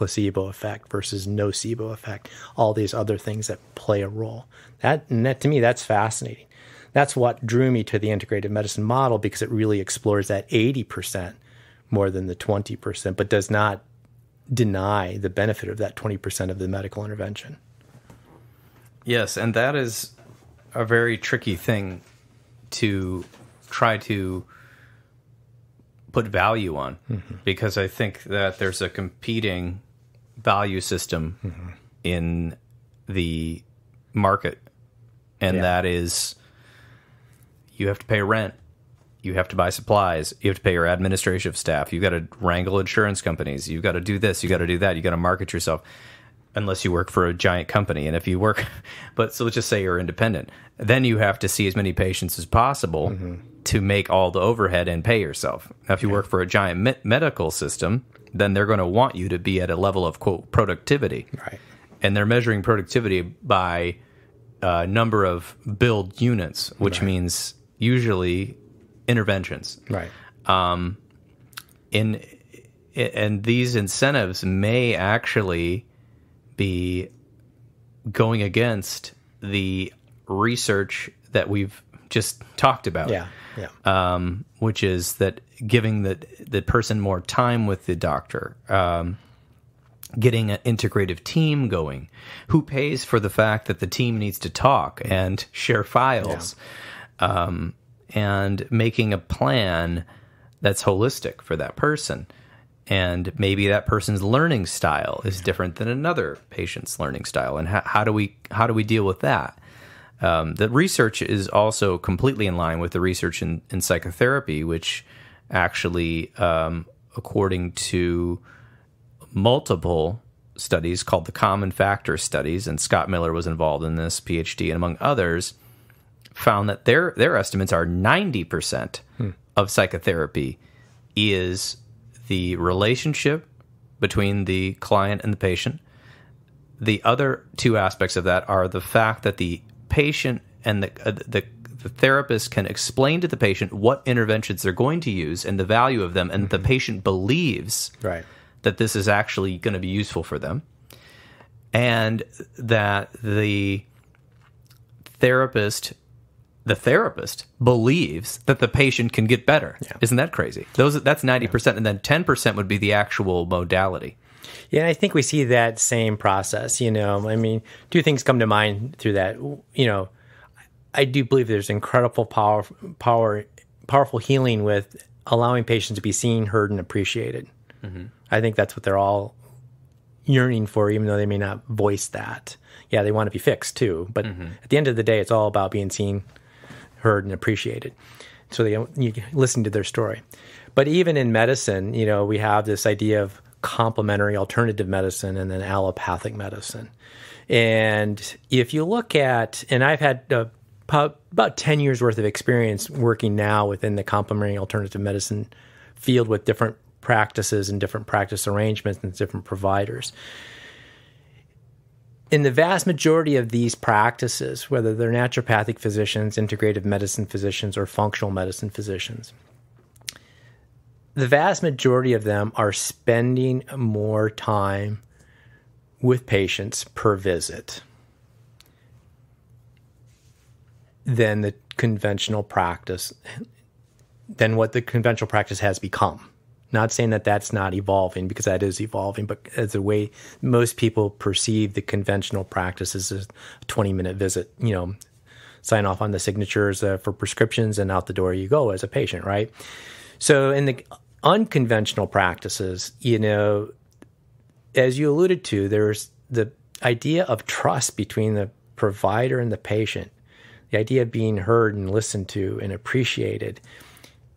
placebo effect versus nocebo effect, all these other things that play a role. That, that to me, that's fascinating. That's what drew me to the integrative medicine model because it really explores that 80% more than the 20%, but does not deny the benefit of that 20% of the medical intervention. Yes, and that is a very tricky thing to try to put value on mm-hmm. because I think that there's a competing value system mm-hmm. in the market, and yeah. that is you have to pay rent, you have to buy supplies, you have to pay your administrative staff, you've got to wrangle insurance companies, you've got to do this, you've got to do that, you've got to market yourself. Unless you work for a giant company, and if you work, [LAUGHS] but so let's just say you're independent, then you have to see as many patients as possible mm-hmm. to make all the overhead and pay yourself. Now, if you work for a giant me- medical system, then they're going to want you to be at a level of quote productivity. Right. And they're measuring productivity by uh, number of billed units, which right. means usually interventions. Right. Um, in and these incentives may actually be going against the research that we've just talked about. Yeah. Yeah. Um, which is that giving the the person more time with the doctor, um, getting an integrative team going? Who pays for the fact that the team needs to talk and share files? Yeah. Um, and making a plan that's holistic for that person. And maybe that person's learning style is different than another patient's learning style. And how, how do we how do we deal with that? Um, the research is also completely in line with the research in, in psychotherapy, which actually, um, according to multiple studies called the common factor studies, and Scott Miller was involved in this, PhD, and among others, found that their their estimates are ninety percent hmm. of psychotherapy is the relationship between the client and the patient. The other two aspects of that are the fact that the patient and the, uh, the the therapist can explain to the patient what interventions they're going to use and the value of them, and mm-hmm. the patient believes right. that this is actually going to be useful for them, and that the therapist the therapist believes that the patient can get better. Yeah. Isn't that crazy? Those that's 90% yeah. and then 10% would be the actual modality. Yeah, I think we see that same process, you know. I mean, two things come to mind through that. You know, I do believe there's incredible power power powerful healing with allowing patients to be seen, heard and appreciated. Mm-hmm. I think that's what they're all yearning for even though they may not voice that. Yeah, they want to be fixed too, but mm-hmm. at the end of the day it's all about being seen, heard and appreciated. So they you listen to their story. But even in medicine, you know, we have this idea of complementary alternative medicine and then allopathic medicine. And if you look at, and I've had uh, about 10 years worth of experience working now within the complementary alternative medicine field with different practices and different practice arrangements and different providers. In the vast majority of these practices, whether they're naturopathic physicians, integrative medicine physicians, or functional medicine physicians, the vast majority of them are spending more time with patients per visit than the conventional practice, than what the conventional practice has become. Not saying that that's not evolving because that is evolving, but as a way most people perceive the conventional practice is a 20 minute visit, you know, sign off on the signatures uh, for prescriptions and out the door you go as a patient, right? So in the unconventional practices, you know, as you alluded to, there's the idea of trust between the provider and the patient, the idea of being heard and listened to and appreciated,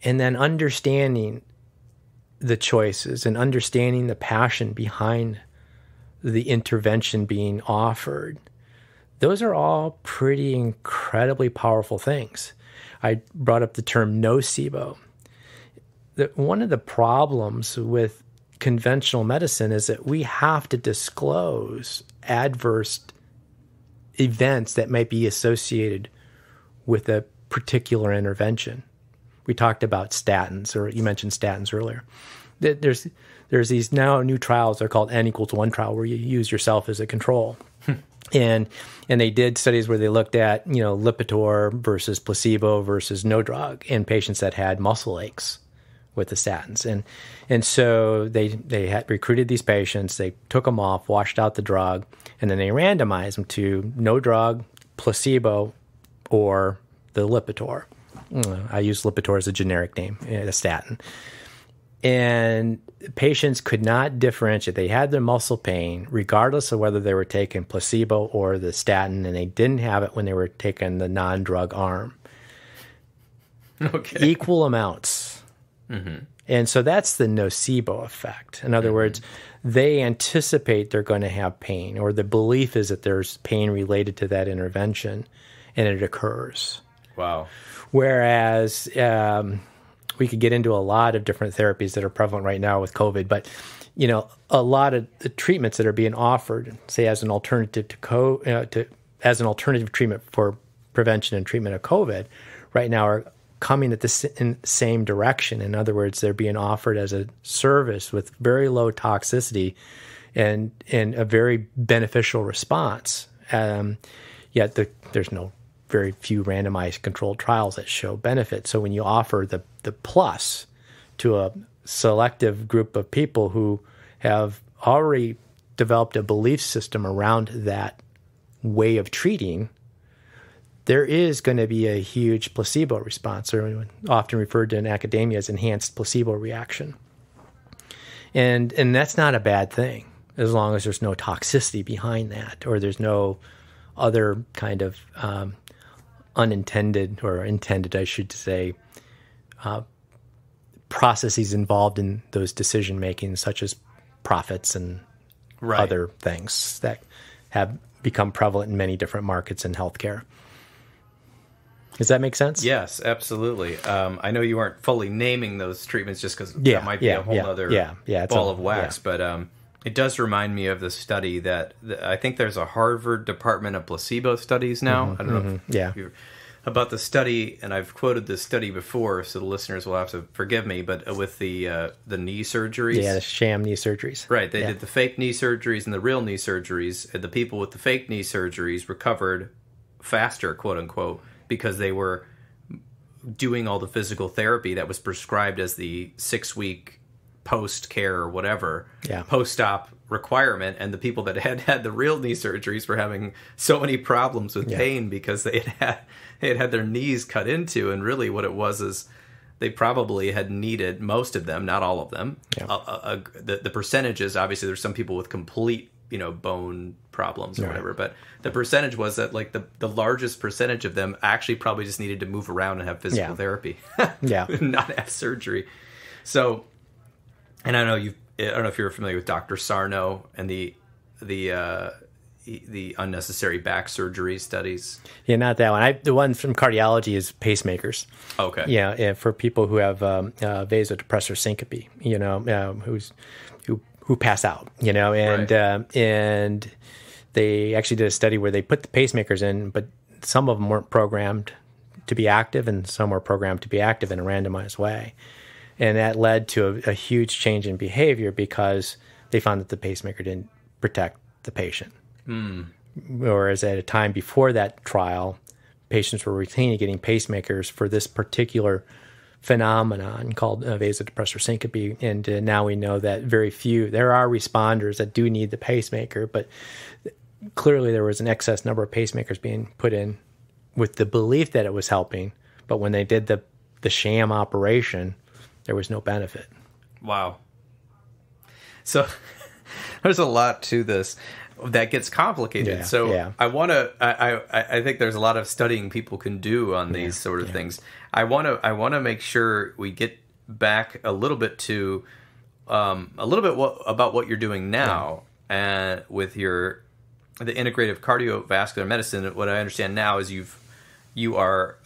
and then understanding the choices and understanding the passion behind the intervention being offered, those are all pretty incredibly powerful things. I brought up the term nocebo. That one of the problems with conventional medicine is that we have to disclose adverse events that might be associated with a particular intervention we talked about statins, or you mentioned statins earlier. There's there's these now new trials. They're called N equals one trial, where you use yourself as a control. Hmm. And and they did studies where they looked at you know Lipitor versus placebo versus no drug in patients that had muscle aches with the statins, and and so they they had recruited these patients. They took them off, washed out the drug, and then they randomized them to no drug, placebo, or the Lipitor. I use Lipitor as a generic name, a statin. And patients could not differentiate. They had their muscle pain, regardless of whether they were taking placebo or the statin, and they didn't have it when they were taking the non drug arm. [LAUGHS] Okay. Equal amounts. Mm-hmm. And so that's the nocebo effect. In other mm-hmm. words, they anticipate they're going to have pain, or the belief is that there's pain related to that intervention, and it occurs. Wow. Whereas um, we could get into a lot of different therapies that are prevalent right now with COVID, but you know, a lot of the treatments that are being offered, say as an alternative to, co- uh, to as an alternative treatment for prevention and treatment of COVID, right now are coming at the same direction. In other words, they're being offered as a service with very low toxicity and and a very beneficial response. Um, yet the, there's no very few randomized controlled trials that show benefit. So when you offer the, the plus to a selective group of people who have already developed a belief system around that way of treating, there is going to be a huge placebo response, or often referred to in academia as enhanced placebo reaction. And and that's not a bad thing as long as there's no toxicity behind that, or there's no other kind of um, unintended or intended, I should say, uh, processes involved in those decision making, such as profits and right. other things that have become prevalent in many different markets in healthcare. Does that make sense? Yes, absolutely. Um, I know you aren't fully naming those treatments just because yeah, that might be yeah, a whole yeah, other yeah, yeah, ball a, of wax, but um, it does remind me of the study that, I think there's a Harvard Department of Placebo Studies now. Mm-hmm, I don't know. Mm-hmm, yeah. about the study, and I've quoted this study before, so the listeners will have to forgive me. But uh, with the uh, the knee surgeries, yeah, the sham knee surgeries, right? They did the fake knee surgeries and the real knee surgeries. And the people with the fake knee surgeries recovered faster, quote unquote, because they were doing all the physical therapy that was prescribed as the six week post care or whatever yeah. post op requirement and the people that [LAUGHS] had had the real knee surgeries were having so many problems with yeah. pain because they had had they had had their knees cut into and really what it was is they probably had needed most of them not all of them yeah. a, a, a, the, the percentages obviously there's some people with complete you know bone problems or right. whatever but the percentage was that like the the largest percentage of them actually probably just needed to move around and have physical yeah. therapy [LAUGHS] yeah not have surgery so and i know you i don't know if you're familiar with dr sarno and the the uh the unnecessary back surgery studies. Yeah, not that one. I, the one from cardiology is pacemakers. Okay. Yeah, yeah for people who have um, uh, vasodepressor syncope, you know, um, who's who pass out, you know, and right. uh, and they actually did a study where they put the pacemakers in, but some of them weren't programmed to be active, and some were programmed to be active in a randomized way, and that led to a, a huge change in behavior because they found that the pacemaker didn't protect the patient. Mm. Whereas at a time before that trial, patients were routinely getting pacemakers for this particular phenomenon called uh, vasodepressor syncope. And uh, now we know that very few, there are responders that do need the pacemaker, but clearly there was an excess number of pacemakers being put in with the belief that it was helping. But when they did the, the sham operation, there was no benefit. Wow. So [LAUGHS] there's a lot to this that gets complicated. Yeah, so yeah. I want to. I, I, I think there's a lot of studying people can do on these yeah, sort of things. I want to. I want to make sure we get back a little bit to um, a little bit what, about what you're doing now and with your the integrative cardiovascular medicine. What I understand now is you've you are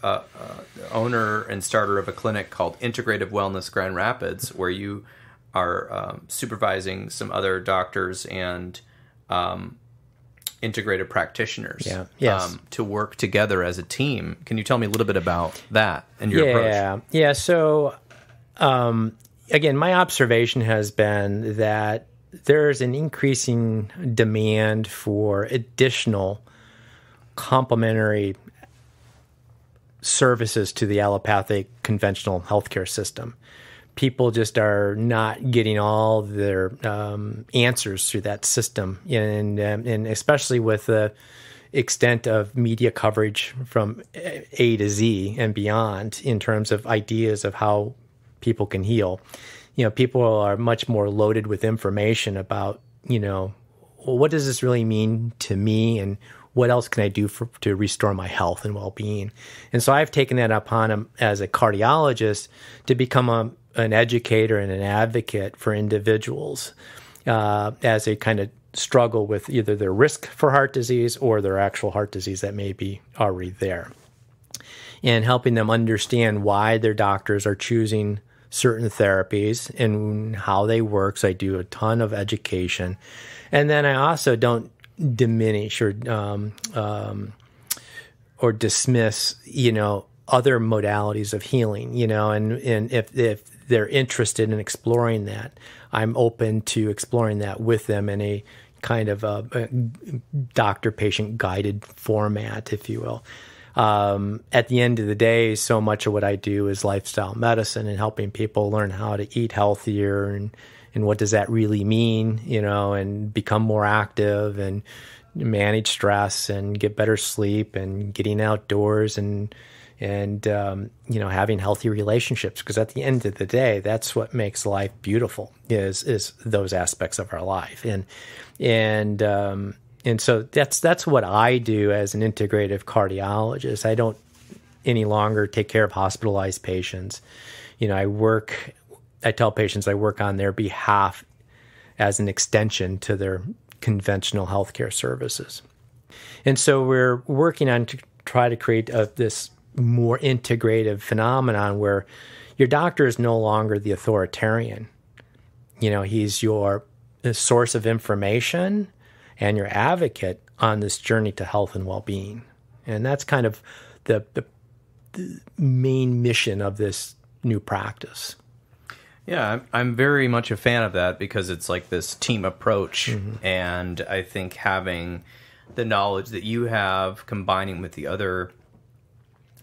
owner and starter of a clinic called Integrative Wellness Grand Rapids, where you are um, supervising some other doctors and um, integrated practitioners yeah. yes. um, to work together as a team. Can you tell me a little bit about that and your approach? yeah. Yeah, so um, again, my observation has been that there's an increasing demand for additional complementary services to the allopathic conventional healthcare system. People just are not getting all their um, answers through that system, and um, and especially with the extent of media coverage from A to Z and beyond in terms of ideas of how people can heal. You know, people are much more loaded with information about you know well, what does this really mean to me? And what else can I do for, to restore my health and well being? And so I've taken that upon as a cardiologist to become a an educator and an advocate for individuals uh, as they kind of struggle with either their risk for heart disease or their actual heart disease that may be already there. And helping them understand why their doctors are choosing certain therapies and how they work. So I do a ton of education. And then I also don't diminish or um, um, or dismiss, you know, other modalities of healing, you know, and, and if, if they're interested in exploring that, I'm open to exploring that with them in a kind of a, a doctor patient guided format, if you will. Um, at the end of the day, so much of what I do is lifestyle medicine and helping people learn how to eat healthier and and what does that really mean, you know, and become more active and manage stress and get better sleep and getting outdoors and and um, you know having healthy relationships. Because at the end of the day that's what makes life beautiful is is those aspects of our life. And and um, and so that's that's what I do as an integrative cardiologist. I don't any longer take care of hospitalized patients. You know I work I tell patients I work on their behalf as an extension to their conventional healthcare services and so we're working on to try to create a, this more integrative phenomenon where your doctor is no longer the authoritarian. You know, he's your source of information and your advocate on this journey to health and well-being. And that's kind of the, the, the main mission of this new practice. Yeah, I'm very much a fan of that because it's like this team approach. Mm-hmm. And I think having the knowledge that you have combining with the other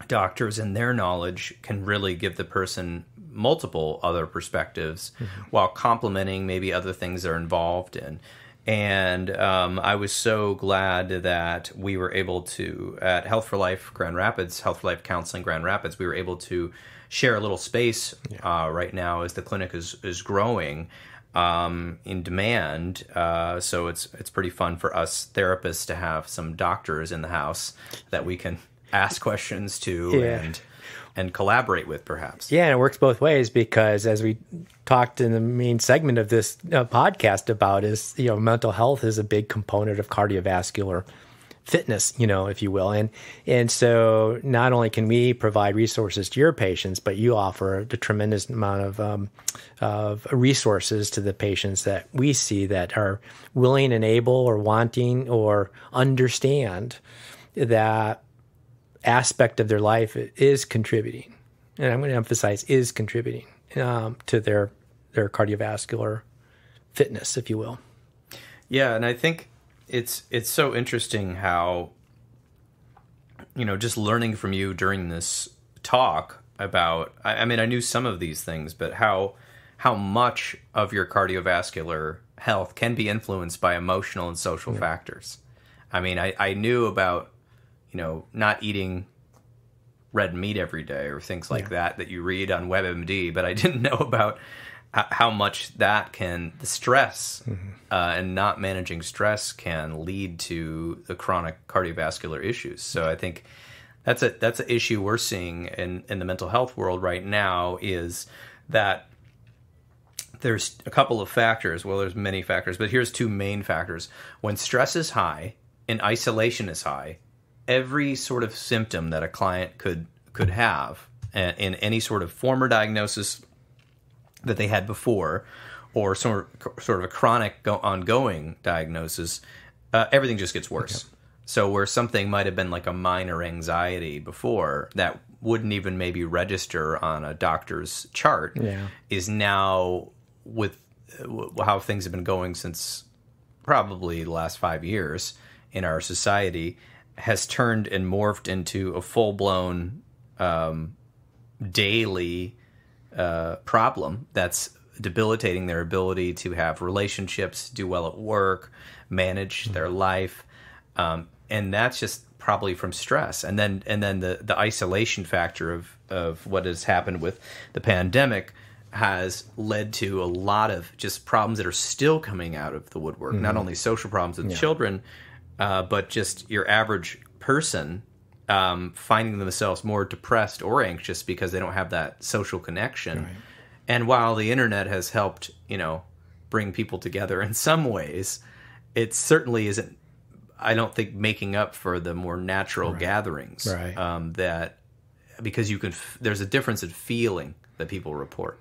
doctors and their knowledge can really give the person multiple other perspectives mm-hmm. while complementing maybe other things they're involved in. And um, I was so glad that we were able to, at Health for Life Grand Rapids, Health for Life Counseling Grand Rapids, we were able to share a little space yeah. uh, right now as the clinic is, is growing um, in demand. Uh, so it's it's pretty fun for us therapists to have some doctors in the house that we can ask questions to yeah. and and collaborate with perhaps. Yeah and it works both ways because as we talked in the main segment of this uh, podcast about is you know mental health is a big component of cardiovascular fitness you know if you will. And and so not only can we provide resources to your patients but you offer a tremendous amount of um, of resources to the patients that we see that are willing and able or wanting or understand that aspect of their life is contributing, and I'm going to emphasize is contributing um, to their their cardiovascular fitness, if you will. Yeah, and I think it's it's so interesting how you know just learning from you during this talk about I, I mean I knew some of these things, but how how much of your cardiovascular health can be influenced by emotional and social yeah. factors. I mean, I, I knew about you know, not eating red meat every day or things like yeah. that that you read on WebMD, but I didn't [LAUGHS] know about how much that can the stress mm-hmm. uh, and not managing stress can lead to the chronic cardiovascular issues. So I think that's a that's an issue we're seeing in in the mental health world right now is that there's a couple of factors. Well, there's many factors, but here's two main factors. When stress is high and isolation is high, every sort of symptom that a client could could have in any sort of former diagnosis that they had before, or sort of, sort of a chronic go- ongoing diagnosis, uh, everything just gets worse. Okay. So where something might have been like a minor anxiety before that wouldn't even maybe register on a doctor's chart yeah. is now with uh, how things have been going since probably the last five years in our society has turned and morphed into a full blown um, daily uh, problem that's debilitating their ability to have relationships, do well at work, manage mm-hmm. their life, um, and that's just probably from stress. And then and then the the isolation factor of of what has happened with the pandemic has led to a lot of just problems that are still coming out of the woodwork. Mm-hmm. Not only social problems with yeah. children, uh, but just your average person um, finding themselves more depressed or anxious because they don't have that social connection. Right. And while the internet has helped, you know, bring people together in some ways, it certainly isn't. I don't think making up for the more natural right. gatherings right. Um, that because you can. There's a difference in feeling that people report.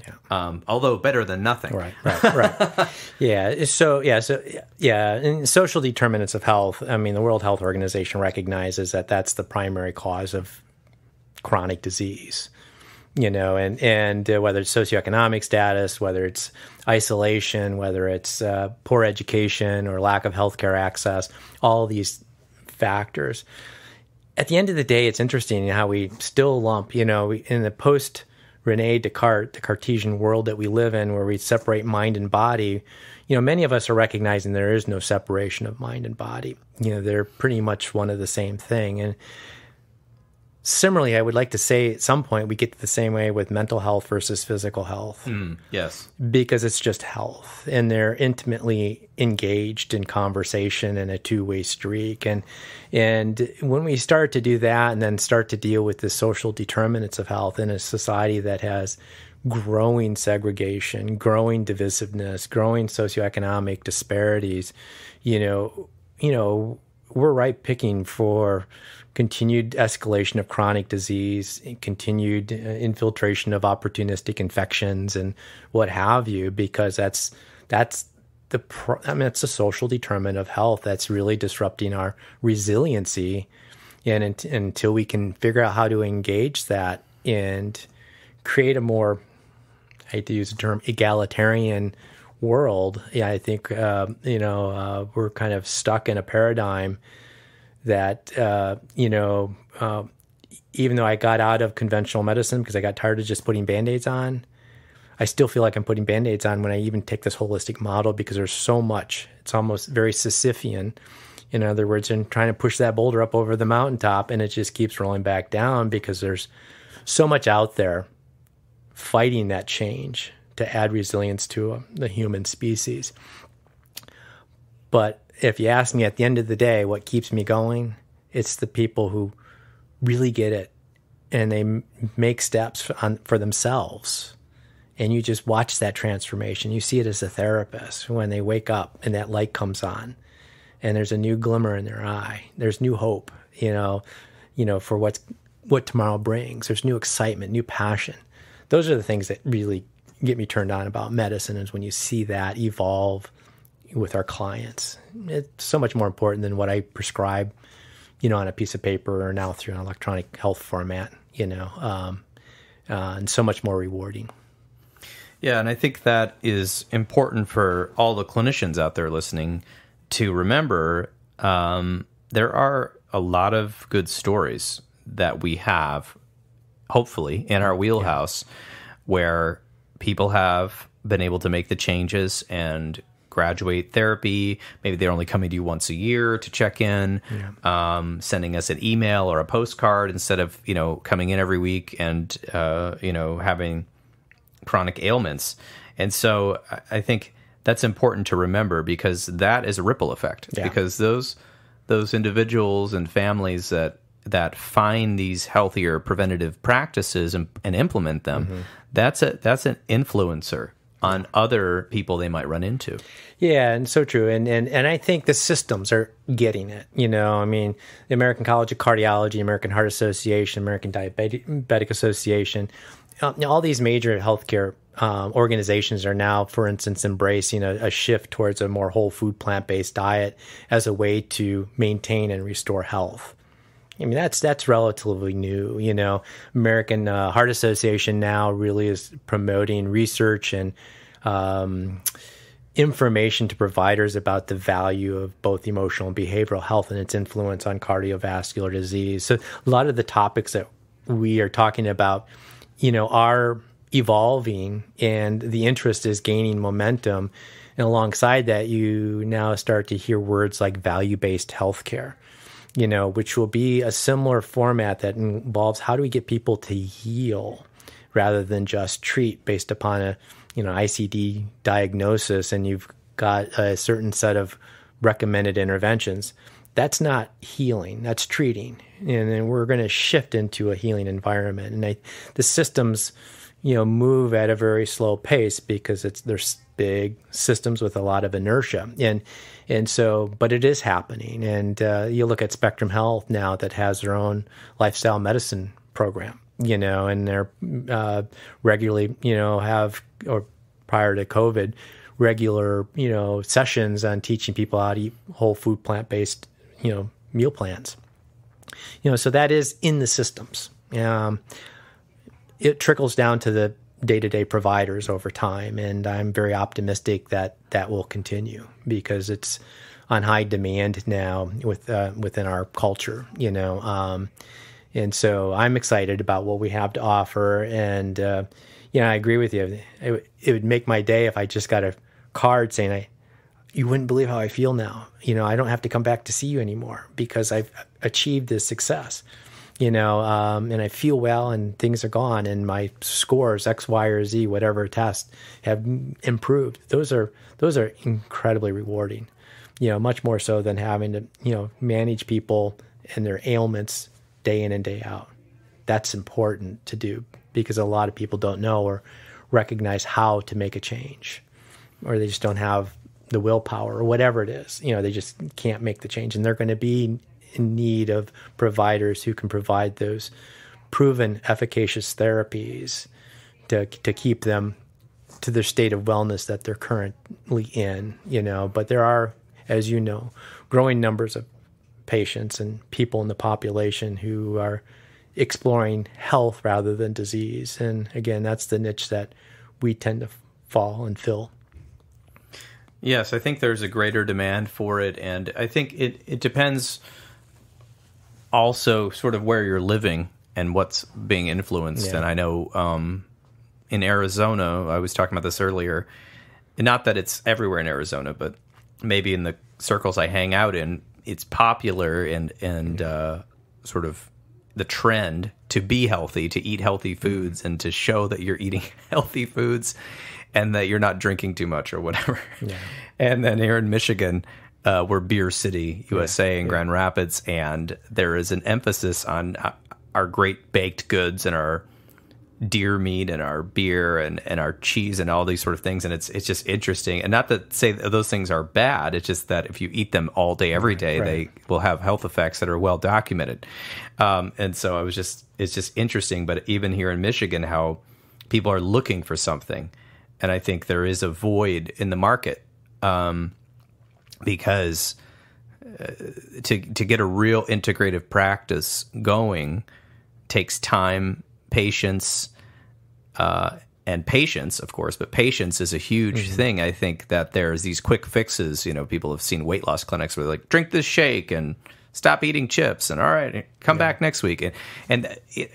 Yeah. Um, although better than nothing. Right. Right. Right. yeah. So yeah. So yeah. And social determinants of health. I mean, the World Health Organization recognizes that that's the primary cause of chronic disease. You know, and and uh, whether it's socioeconomic status, whether it's isolation, whether it's uh, poor education or lack of healthcare access, all these factors. At the end of the day, it's interesting how we still lump, you know, in the post Rene Descartes, the Cartesian world that we live in, where we separate mind and body, you know, many of us are recognizing there is no separation of mind and body. You know, they're pretty much one of the same thing. And similarly, I would like to say at some point we get to the same way with mental health versus physical health. Mm, yes. Because it's just health and they're intimately engaged in conversation and a two-way streak and and when we start to do that and then start to deal with the social determinants of health in a society that has growing segregation, growing divisiveness, growing socioeconomic disparities, you know, you know, we're right picking for continued escalation of chronic disease, continued uh, infiltration of opportunistic infections, and what have you, because that's that's the I mean it's a social determinant of health that's really disrupting our resiliency, and until we can figure out how to engage that and create a more I hate to use the term egalitarian world, yeah, I think uh, you know uh, we're kind of stuck in a paradigm that uh, you know, uh, even though I got out of conventional medicine because I got tired of just putting band-aids on, I still feel like I'm putting band-aids on when I even take this holistic model because there's so much. It's almost very Sisyphean. In other words, in trying to push that boulder up over the mountaintop and it just keeps rolling back down because there's so much out there fighting that change to add resilience to uh, the human species. But if you ask me at the end of the day what keeps me going, it's the people who really get it and they make steps on, for themselves. And you just watch that transformation. You see it as a therapist when they wake up and that light comes on and there's a new glimmer in their eye. There's new hope, you know, you know, for what's what tomorrow brings. There's new excitement, new passion. Those are the things that really get me turned on about medicine is when you see that evolve with our clients. It's so much more important than what I prescribe, you know, on a piece of paper or now through an electronic health format, you know, um, uh, and so much more rewarding. Yeah, and I think that is important for all the clinicians out there listening to remember. Um, there are a lot of good stories that we have, hopefully, in our wheelhouse yeah. where people have been able to make the changes and graduate therapy. Maybe they're only coming to you once a year to check in, yeah. um, sending us an email or a postcard instead of you know coming in every week and uh, you know having chronic ailments. And so I think that's important to remember because that is a ripple effect. Yeah. Because those those individuals and families that that find these healthier preventative practices and, and implement them, mm-hmm. that's a that's an influencer on other people they might run into. Yeah, and so true. And and and I think the systems are getting it. You know, I mean, the American College of Cardiology, American Heart Association, American Diabetic Association, uh, all these major healthcare um, organizations are now, for instance, embracing a, a shift towards a more whole food, plant based diet as a way to maintain and restore health. I mean, that's that's relatively new. You know, American uh, Heart Association now really is promoting research and um, information to providers about the value of both emotional and behavioral health and its influence on cardiovascular disease. So, a lot of the topics that we are talking about, you know, are evolving, and the interest is gaining momentum. And alongside that, you now start to hear words like value based healthcare you know, which will be a similar format that involves how do we get people to heal rather than just treat based upon a, you know, ICD diagnosis and you've got a certain set of recommended interventions. That's not healing, that's treating. And then we're going to shift into a healing environment. And I, the systems, you know, move at a very slow pace because it's there's big systems with a lot of inertia. And and so, but it is happening. And uh, you look at Spectrum Health now that has their own lifestyle medicine program, you know, and they're uh, regularly, you know, have or prior to COVID, regular, you know, sessions on teaching people how to eat whole food, plant based, you know, meal plans. You know, so that is in the systems. Um, it trickles down to the day to day providers over time. And I'm very optimistic that that will continue because it's on high demand now with uh, within our culture, you know. Um, And so I'm excited about what we have to offer. And, uh, you know, I agree with you. It, it would make my day if I just got a card saying, I, you wouldn't believe how I feel now. You know, I don't have to come back to see you anymore because I've achieved this success you know, um, and I feel well and things are gone and my scores X, Y, or Z, whatever test have improved. Those are those are incredibly rewarding. You know, much more so than having to you know manage people and their ailments day in and day out. That's important to do because a lot of people don't know or recognize how to make a change, or they just don't have the willpower or whatever it is. You know, they just can't make the change, and they're going to be in need of providers who can provide those proven efficacious therapies to to keep them to their state of wellness that they're currently in, you know, but there are as you know, growing numbers of patients and people in the population who are exploring health rather than disease. And again, that's the niche that we tend to fall and fill. Yes, I think there's a greater demand for it, and I think it, it depends also sort of where you're living and what's being influenced. Yeah. And I know um, in Arizona, I was talking about this earlier. Not that it's everywhere in Arizona, but maybe in the circles I hang out in, it's popular and and uh, sort of the trend to be healthy, to eat healthy foods, and to show that you're eating [LAUGHS] healthy foods and that you're not drinking too much or whatever. Yeah. [LAUGHS] And then here in Michigan, uh, we're Beer City, USA, yeah, in Grand Rapids, and there is an emphasis on uh, our great baked goods and our deer meat and our beer and, and our cheese and all these sort of things. And it's it's just interesting. And not that say those things are bad. It's just that if you eat them all day, every day, right. they will have health effects that are well documented. Um, and so I was just it's just interesting. But even here in Michigan, how people are looking for something, and I think there is a void in the market. Um, because uh, to to get a real integrative practice going takes time, patience, uh, and patience, of course. But patience is a huge mm-hmm. thing. I think that there's these quick fixes. You know, people have seen weight loss clinics where they're like, drink this shake and stop eating chips, and all right, come yeah. back next week, and and it,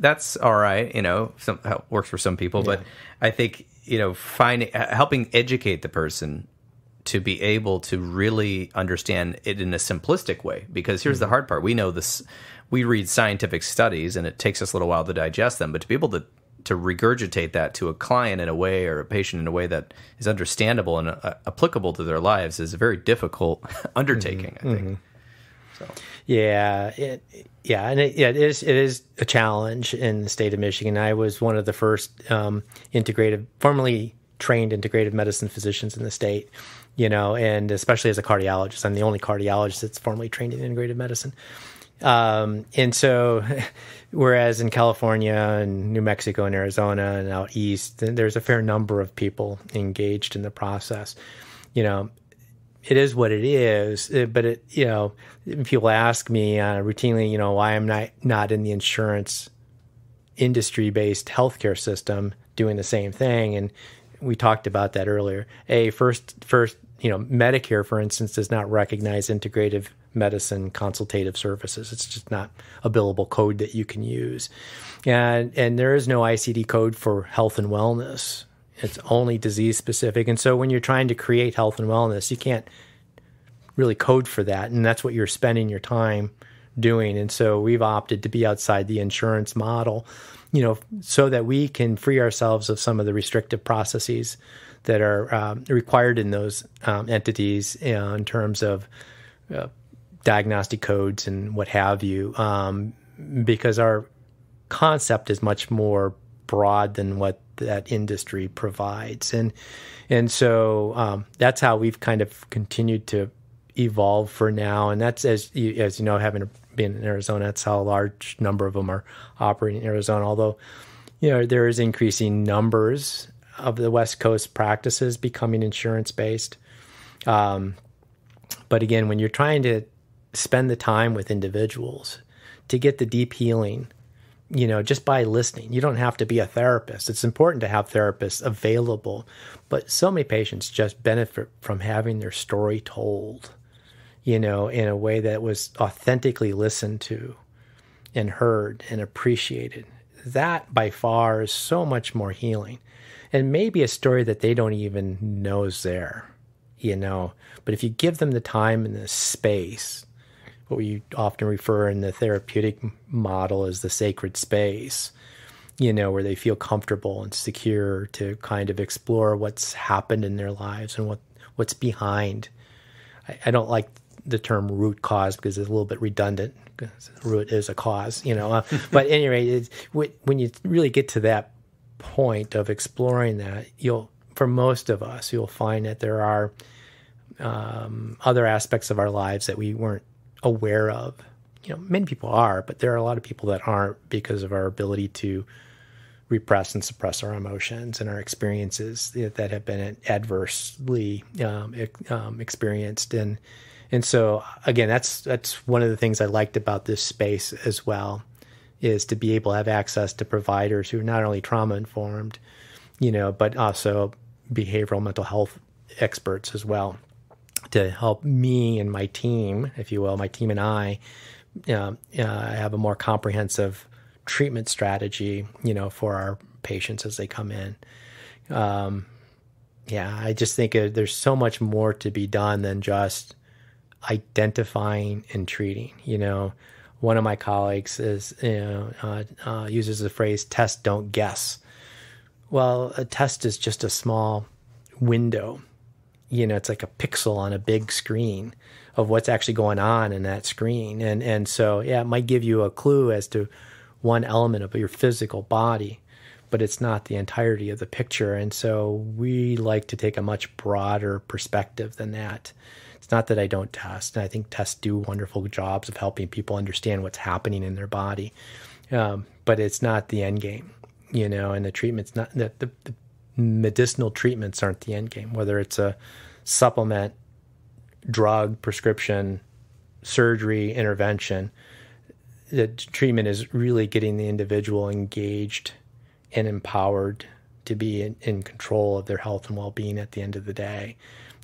that's all right. You know, some works for some people, yeah. but I think you know, finding helping educate the person to be able to really understand it in a simplistic way. Because here's mm-hmm. the hard part: we know this, we read scientific studies, and it takes us a little while to digest them. But to be able to to regurgitate that to a client in a way or a patient in a way that is understandable and uh, applicable to their lives is a very difficult [LAUGHS] undertaking. Mm-hmm. I think. Mm-hmm. So. Yeah, it, yeah, and it, yeah, it is. It is a challenge in the state of Michigan. I was one of the first um, integrative, formerly trained integrative medicine physicians in the state, you know, and especially as a cardiologist, I'm the only cardiologist that's formally trained in integrative medicine. Um, and so, [LAUGHS] whereas in California and New Mexico and Arizona and out east, there's a fair number of people engaged in the process. You know, it is what it is. Uh, but it, you know, people ask me uh, routinely, you know, why I'm not not in the insurance industry based healthcare system doing the same thing, and we talked about that earlier. A first, first, you know, Medicare, for instance, does not recognize integrative medicine consultative services. It's just not a billable code that you can use. And, and there is no ICD code for health and wellness. It's only disease specific. And so when you're trying to create health and wellness, you can't really code for that. And that's what you're spending your time doing. And so we've opted to be outside the insurance model, you know, so that we can free ourselves of some of the restrictive processes that are um, required in those um, entities you know, in terms of uh, diagnostic codes and what have you, um, because our concept is much more broad than what that industry provides, and and so um, that's how we've kind of continued to evolve for now, and that's as you, as you know, having been in Arizona, that's how a large number of them are operating in Arizona. Although, you know, there is increasing numbers of the West Coast practices becoming insurance based. Um, but again, when you're trying to spend the time with individuals to get the deep healing, you know, just by listening, you don't have to be a therapist. It's important to have therapists available, but so many patients just benefit from having their story told, you know, in a way that was authentically listened to and heard and appreciated. That by far is so much more healing. And maybe a story that they don't even know is there, you know. But if you give them the time and the space, what we often refer in the therapeutic model as the sacred space, you know, where they feel comfortable and secure to kind of explore what's happened in their lives and what what's behind. I, I don't like the term root cause because it's a little bit redundant. Root is a cause, you know. Uh, [LAUGHS] but anyway, when you really get to that point of exploring that, you'll, for most of us, you'll find that there are um, other aspects of our lives that we weren't aware of. You know, many people are, but there are a lot of people that aren't because of our ability to repress and suppress our emotions and our experiences that have been adversely um, um, experienced and and so again that's that's one of the things I liked about this space as well is to be able to have access to providers who are not only trauma informed you know but also behavioral mental health experts as well to help me and my team if you will my team and I uh, uh, have a more comprehensive treatment strategy, you know, for our patients as they come in. Um, yeah, I just think there's so much more to be done than just identifying and treating. You know, one of my colleagues is you know uh, uh, uses the phrase "test, don't guess." Well, a test is just a small window. You know, it's like a pixel on a big screen of what's actually going on in that screen, and and so yeah, it might give you a clue as to one element of your physical body, but it's not the entirety of the picture. And so we like to take a much broader perspective than that. It's not that I don't test. and I think tests do wonderful jobs of helping people understand what's happening in their body, um, but it's not the end game, you know. And the treatment's not the, the, the medicinal treatments aren't the end game. Whether it's a supplement, drug, prescription, surgery, intervention, the treatment is really getting the individual engaged and empowered to be in, in control of their health and well-being at the end of the day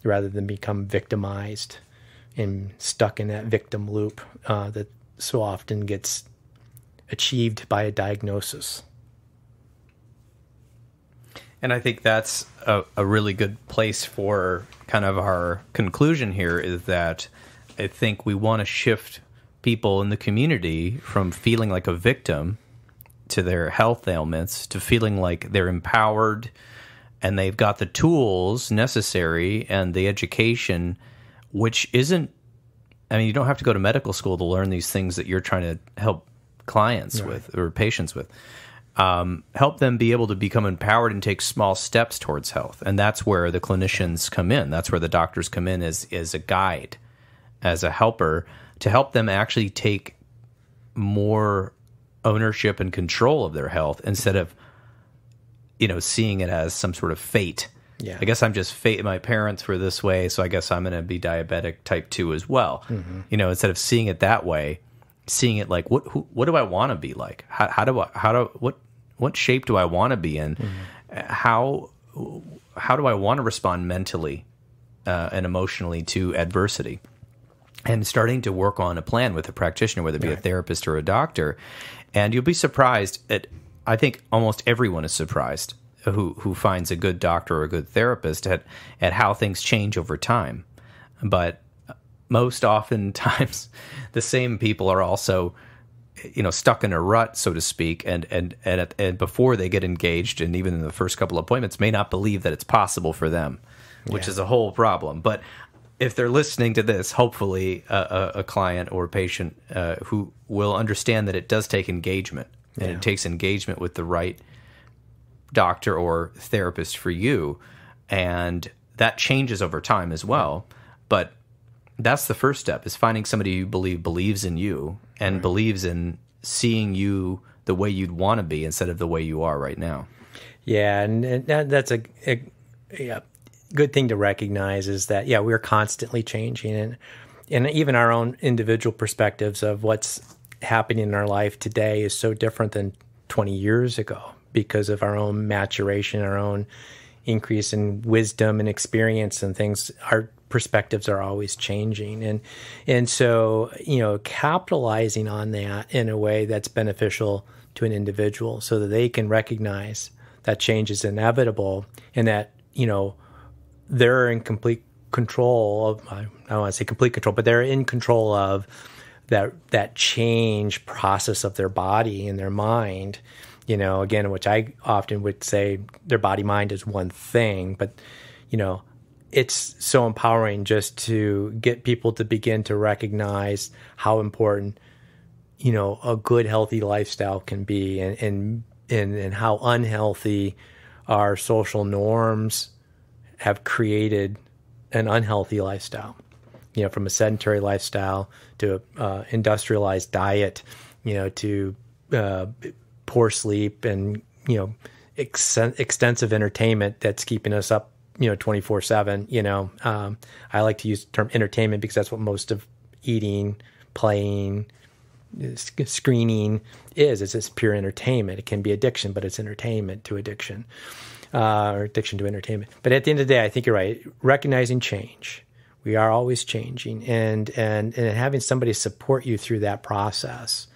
rather than become victimized and stuck in that victim loop uh, that so often gets achieved by a diagnosis. And I think that's a, a, really good place for kind of our conclusion here is that I think we want to shift people in the community from feeling like a victim to their health ailments to feeling like they're empowered and they've got the tools necessary and the education, which isn't, I mean, you don't have to go to medical school to learn these things that you're trying to help clients right. with or patients with. Um, help them be able to become empowered and take small steps towards health. And that's where the clinicians come in. That's where the doctors come in as, as a guide, as a helper to help them actually take more ownership and control of their health instead of you know seeing it as some sort of fate yeah. I guess I'm just fate. My parents were this way, so I guess I'm going to be diabetic type two as well. Mm-hmm. You know, instead of seeing it that way, seeing it like what who, what do I want to be like? How, how, do I how do what what shape do I want to be in? Mm-hmm. How how do I want to respond mentally uh, and emotionally to adversity? and starting to work on a plan with a practitioner, whether it be right. a therapist or a doctor. And you'll be surprised at, I think almost everyone is surprised who, who finds a good doctor or a good therapist at, at how things change over time. But most oftentimes, [LAUGHS] the same people are also you know stuck in a rut so to speak and and and, and before they get engaged and even in the first couple of appointments may not believe that it's possible for them which yeah. is a whole problem but if they're listening to this, hopefully a, a client or a patient uh, who will understand that it does take engagement and yeah. it takes engagement with the right doctor or therapist for you, and that changes over time as well. But that's the first step: is finding somebody you believe believes in you and right. believes in seeing you the way you'd want to be instead of the way you are right now. Yeah, and, and that's a, a yeah good thing to recognize is that yeah we're constantly changing and and even our own individual perspectives of what's happening in our life today is so different than 20 years ago because of our own maturation our own increase in wisdom and experience and things. Our perspectives are always changing. And and so you know capitalizing on that in a way that's beneficial to an individual so that they can recognize that change is inevitable and that you know they're in complete control of I don't want to say complete control but they're in control of that that change process of their body and their mind you know again which I often would say their body mind is one thing but you know it's so empowering just to get people to begin to recognize how important you know a good healthy lifestyle can be and and and, and how unhealthy our social norms have created an unhealthy lifestyle you know from a sedentary lifestyle to a uh, industrialized diet you know to uh, poor sleep and you know ex- extensive entertainment that's keeping us up you know 24 7 you know um, i like to use the term entertainment because that's what most of eating playing screening is. It's just pure entertainment. It can be addiction but it's entertainment to addiction uh, or addiction to entertainment. But at the end of the day i think you're right. Recognizing change we are always changing and and and having somebody support you through that process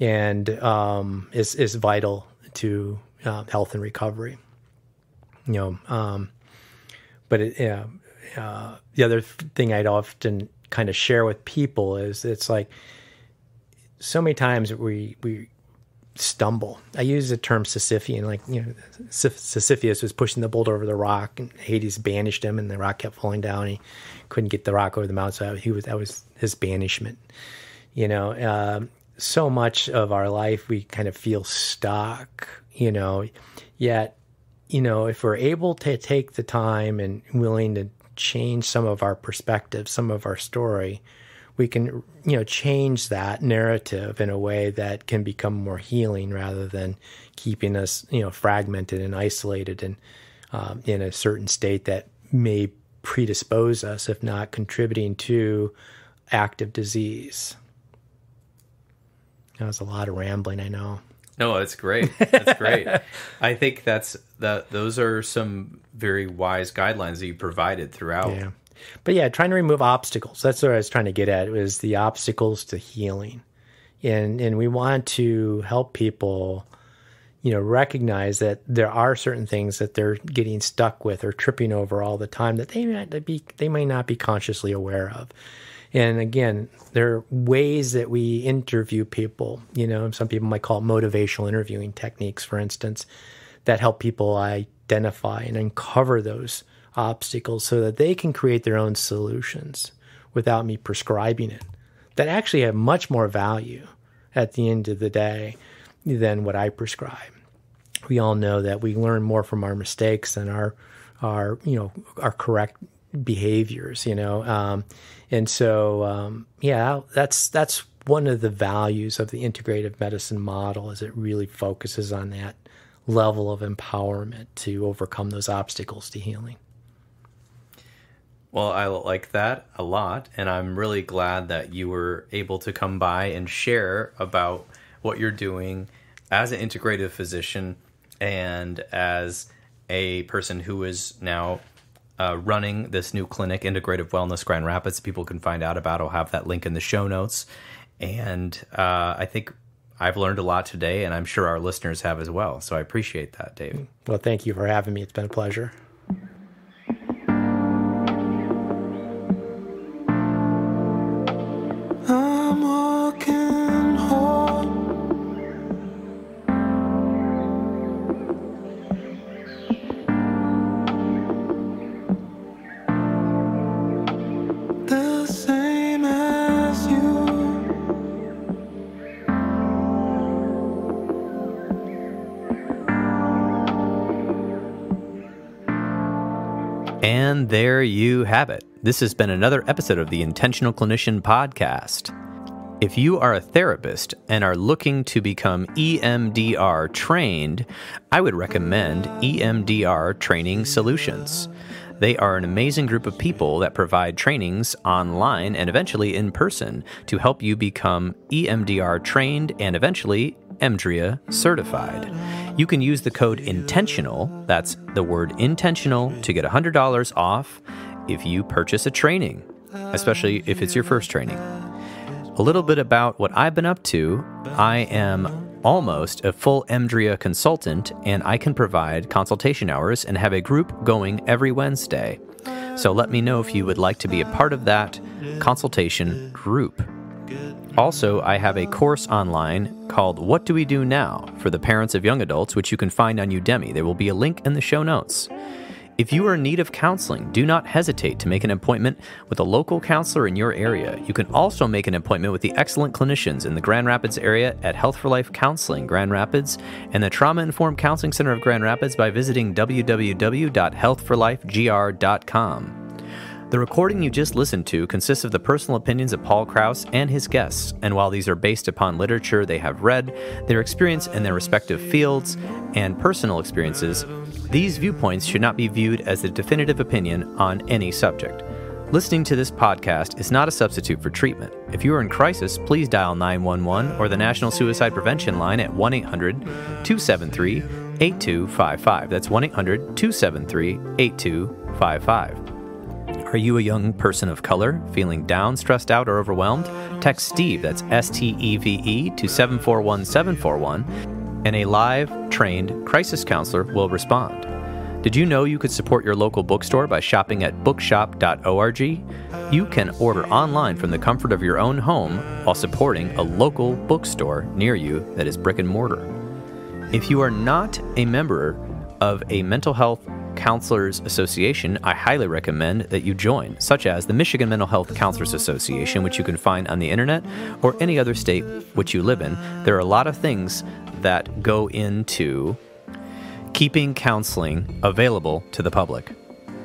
and um, is is vital to uh, health and recovery. You know um, but it, uh, the other thing I'd often kind of share with people is it's like so many times we we stumble. I use the term Sisyphean, like you know, Sisyphus was pushing the boulder over the rock, and Hades banished him, and the rock kept falling down. He couldn't get the rock over the mountain, so he was that was his banishment. You know, uh, so much of our life we kind of feel stuck. You know, yet you know, if we're able to take the time and willing to change some of our perspective, some of our story, we can, you know, change that narrative in a way that can become more healing rather than keeping us, you know, fragmented and isolated and um, in a certain state that may predispose us, if not contributing to active disease. That was a lot of rambling, I know. No, it's great. That's great. [LAUGHS] I think that's that. Those are some very wise guidelines that you provided throughout. Yeah, but yeah, trying to remove obstacles. That's what I was trying to get at. Was the obstacles to healing, and and we want to help people, you know, recognize that there are certain things that they're getting stuck with or tripping over all the time that they might be they may not be consciously aware of. And again, there are ways that we interview people. You know, some people might call it motivational interviewing techniques, for instance, that help people identify and uncover those obstacles so that they can create their own solutions without me prescribing it that actually have much more value at the end of the day than what I prescribe. We all know that we learn more from our mistakes than our our you know our correct behaviors, you know. Um, and so, um, yeah, that's that's one of the values of the integrative medicine model is it really focuses on that level of empowerment to overcome those obstacles to healing. Well, I like that a lot, and I'm really glad that you were able to come by and share about what you're doing as an integrative physician and as a person who is now uh, running this new clinic, Integrative Wellness Grand Rapids. People can find out about. I'll have that link in the show notes. And uh, I think I've learned a lot today, and I'm sure our listeners have as well. So I appreciate that, Dave. Well, thank you for having me. It's been a pleasure. And there you have it. This has been another episode of the Intentional Clinician Podcast. If you are a therapist and are looking to become EMDR trained, I would recommend EMDR Training Solutions. They are an amazing group of people that provide trainings online and eventually in person to help you become EMDR trained and eventually EMDRIA certified. You can use the code intentional, that's the word intentional, to get $100 off if you purchase a training, especially if it's your first training. A little bit about what I've been up to. I am almost a full EMDRIA consultant, and I can provide consultation hours and have a group going every Wednesday. So let me know if you would like to be a part of that consultation group. Also, I have a course online called What Do We Do Now for the parents of young adults, which you can find on Udemy. There will be a link in the show notes. If you are in need of counseling, do not hesitate to make an appointment with a local counselor in your area. You can also make an appointment with the excellent clinicians in the Grand Rapids area at Health for Life Counseling Grand Rapids and the Trauma Informed Counseling Center of Grand Rapids by visiting www.healthforlifegr.com. The recording you just listened to consists of the personal opinions of Paul Krauss and his guests, and while these are based upon literature they have read, their experience in their respective fields, and personal experiences, these viewpoints should not be viewed as the definitive opinion on any subject. Listening to this podcast is not a substitute for treatment. If you are in crisis, please dial 911 or the National Suicide Prevention Line at 1 800 273 8255. That's 1 800 273 8255. Are you a young person of color, feeling down, stressed out, or overwhelmed? Text Steve, that's S T E V E, to 741 741, and a live, trained crisis counselor will respond. Did you know you could support your local bookstore by shopping at bookshop.org? You can order online from the comfort of your own home while supporting a local bookstore near you that is brick and mortar. If you are not a member of a mental health Counselors Association, I highly recommend that you join, such as the Michigan Mental Health Counselors Association, which you can find on the internet, or any other state which you live in. There are a lot of things that go into keeping counseling available to the public.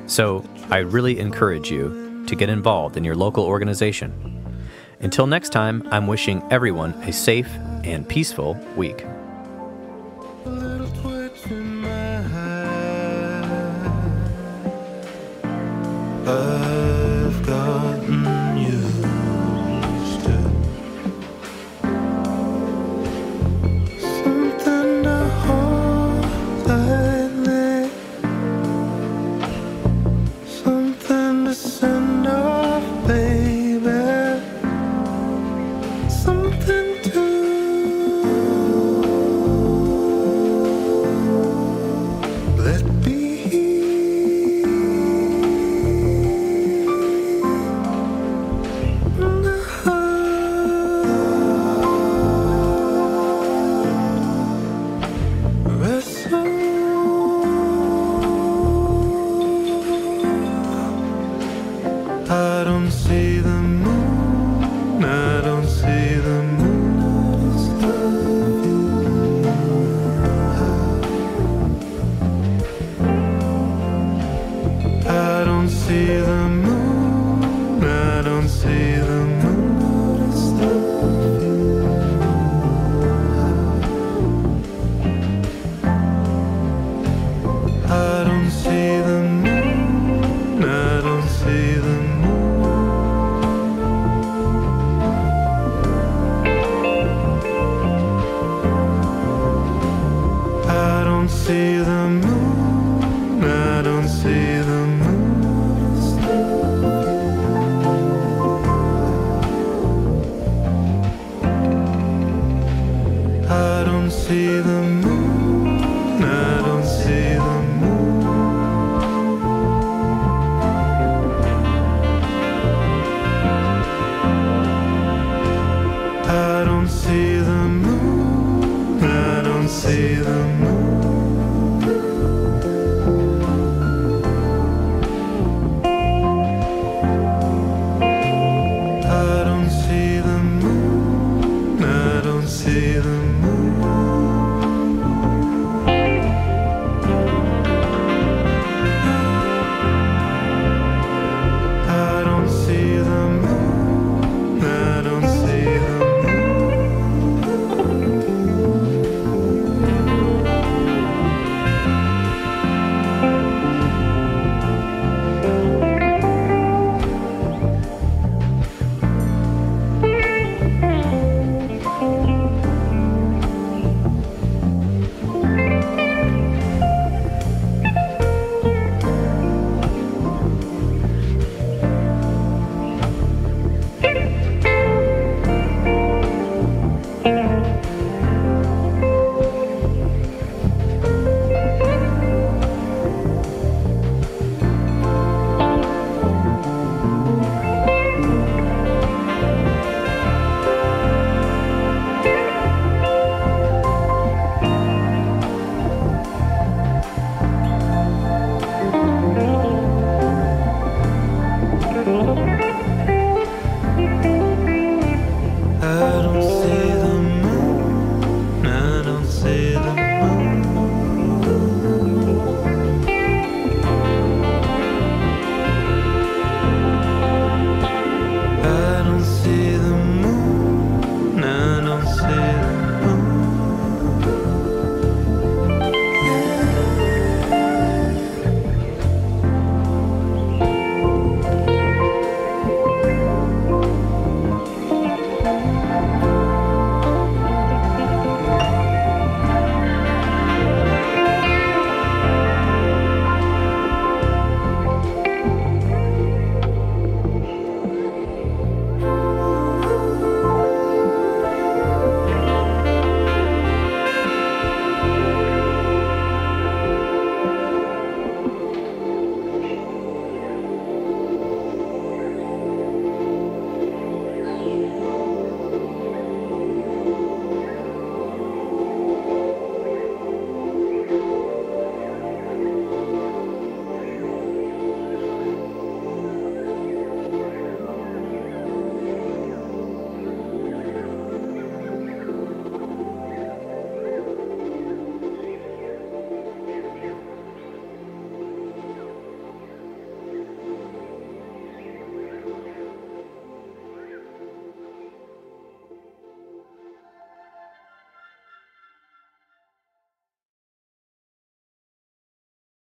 So I really encourage you to get involved in your local organization. Until next time, I'm wishing everyone a safe and peaceful week.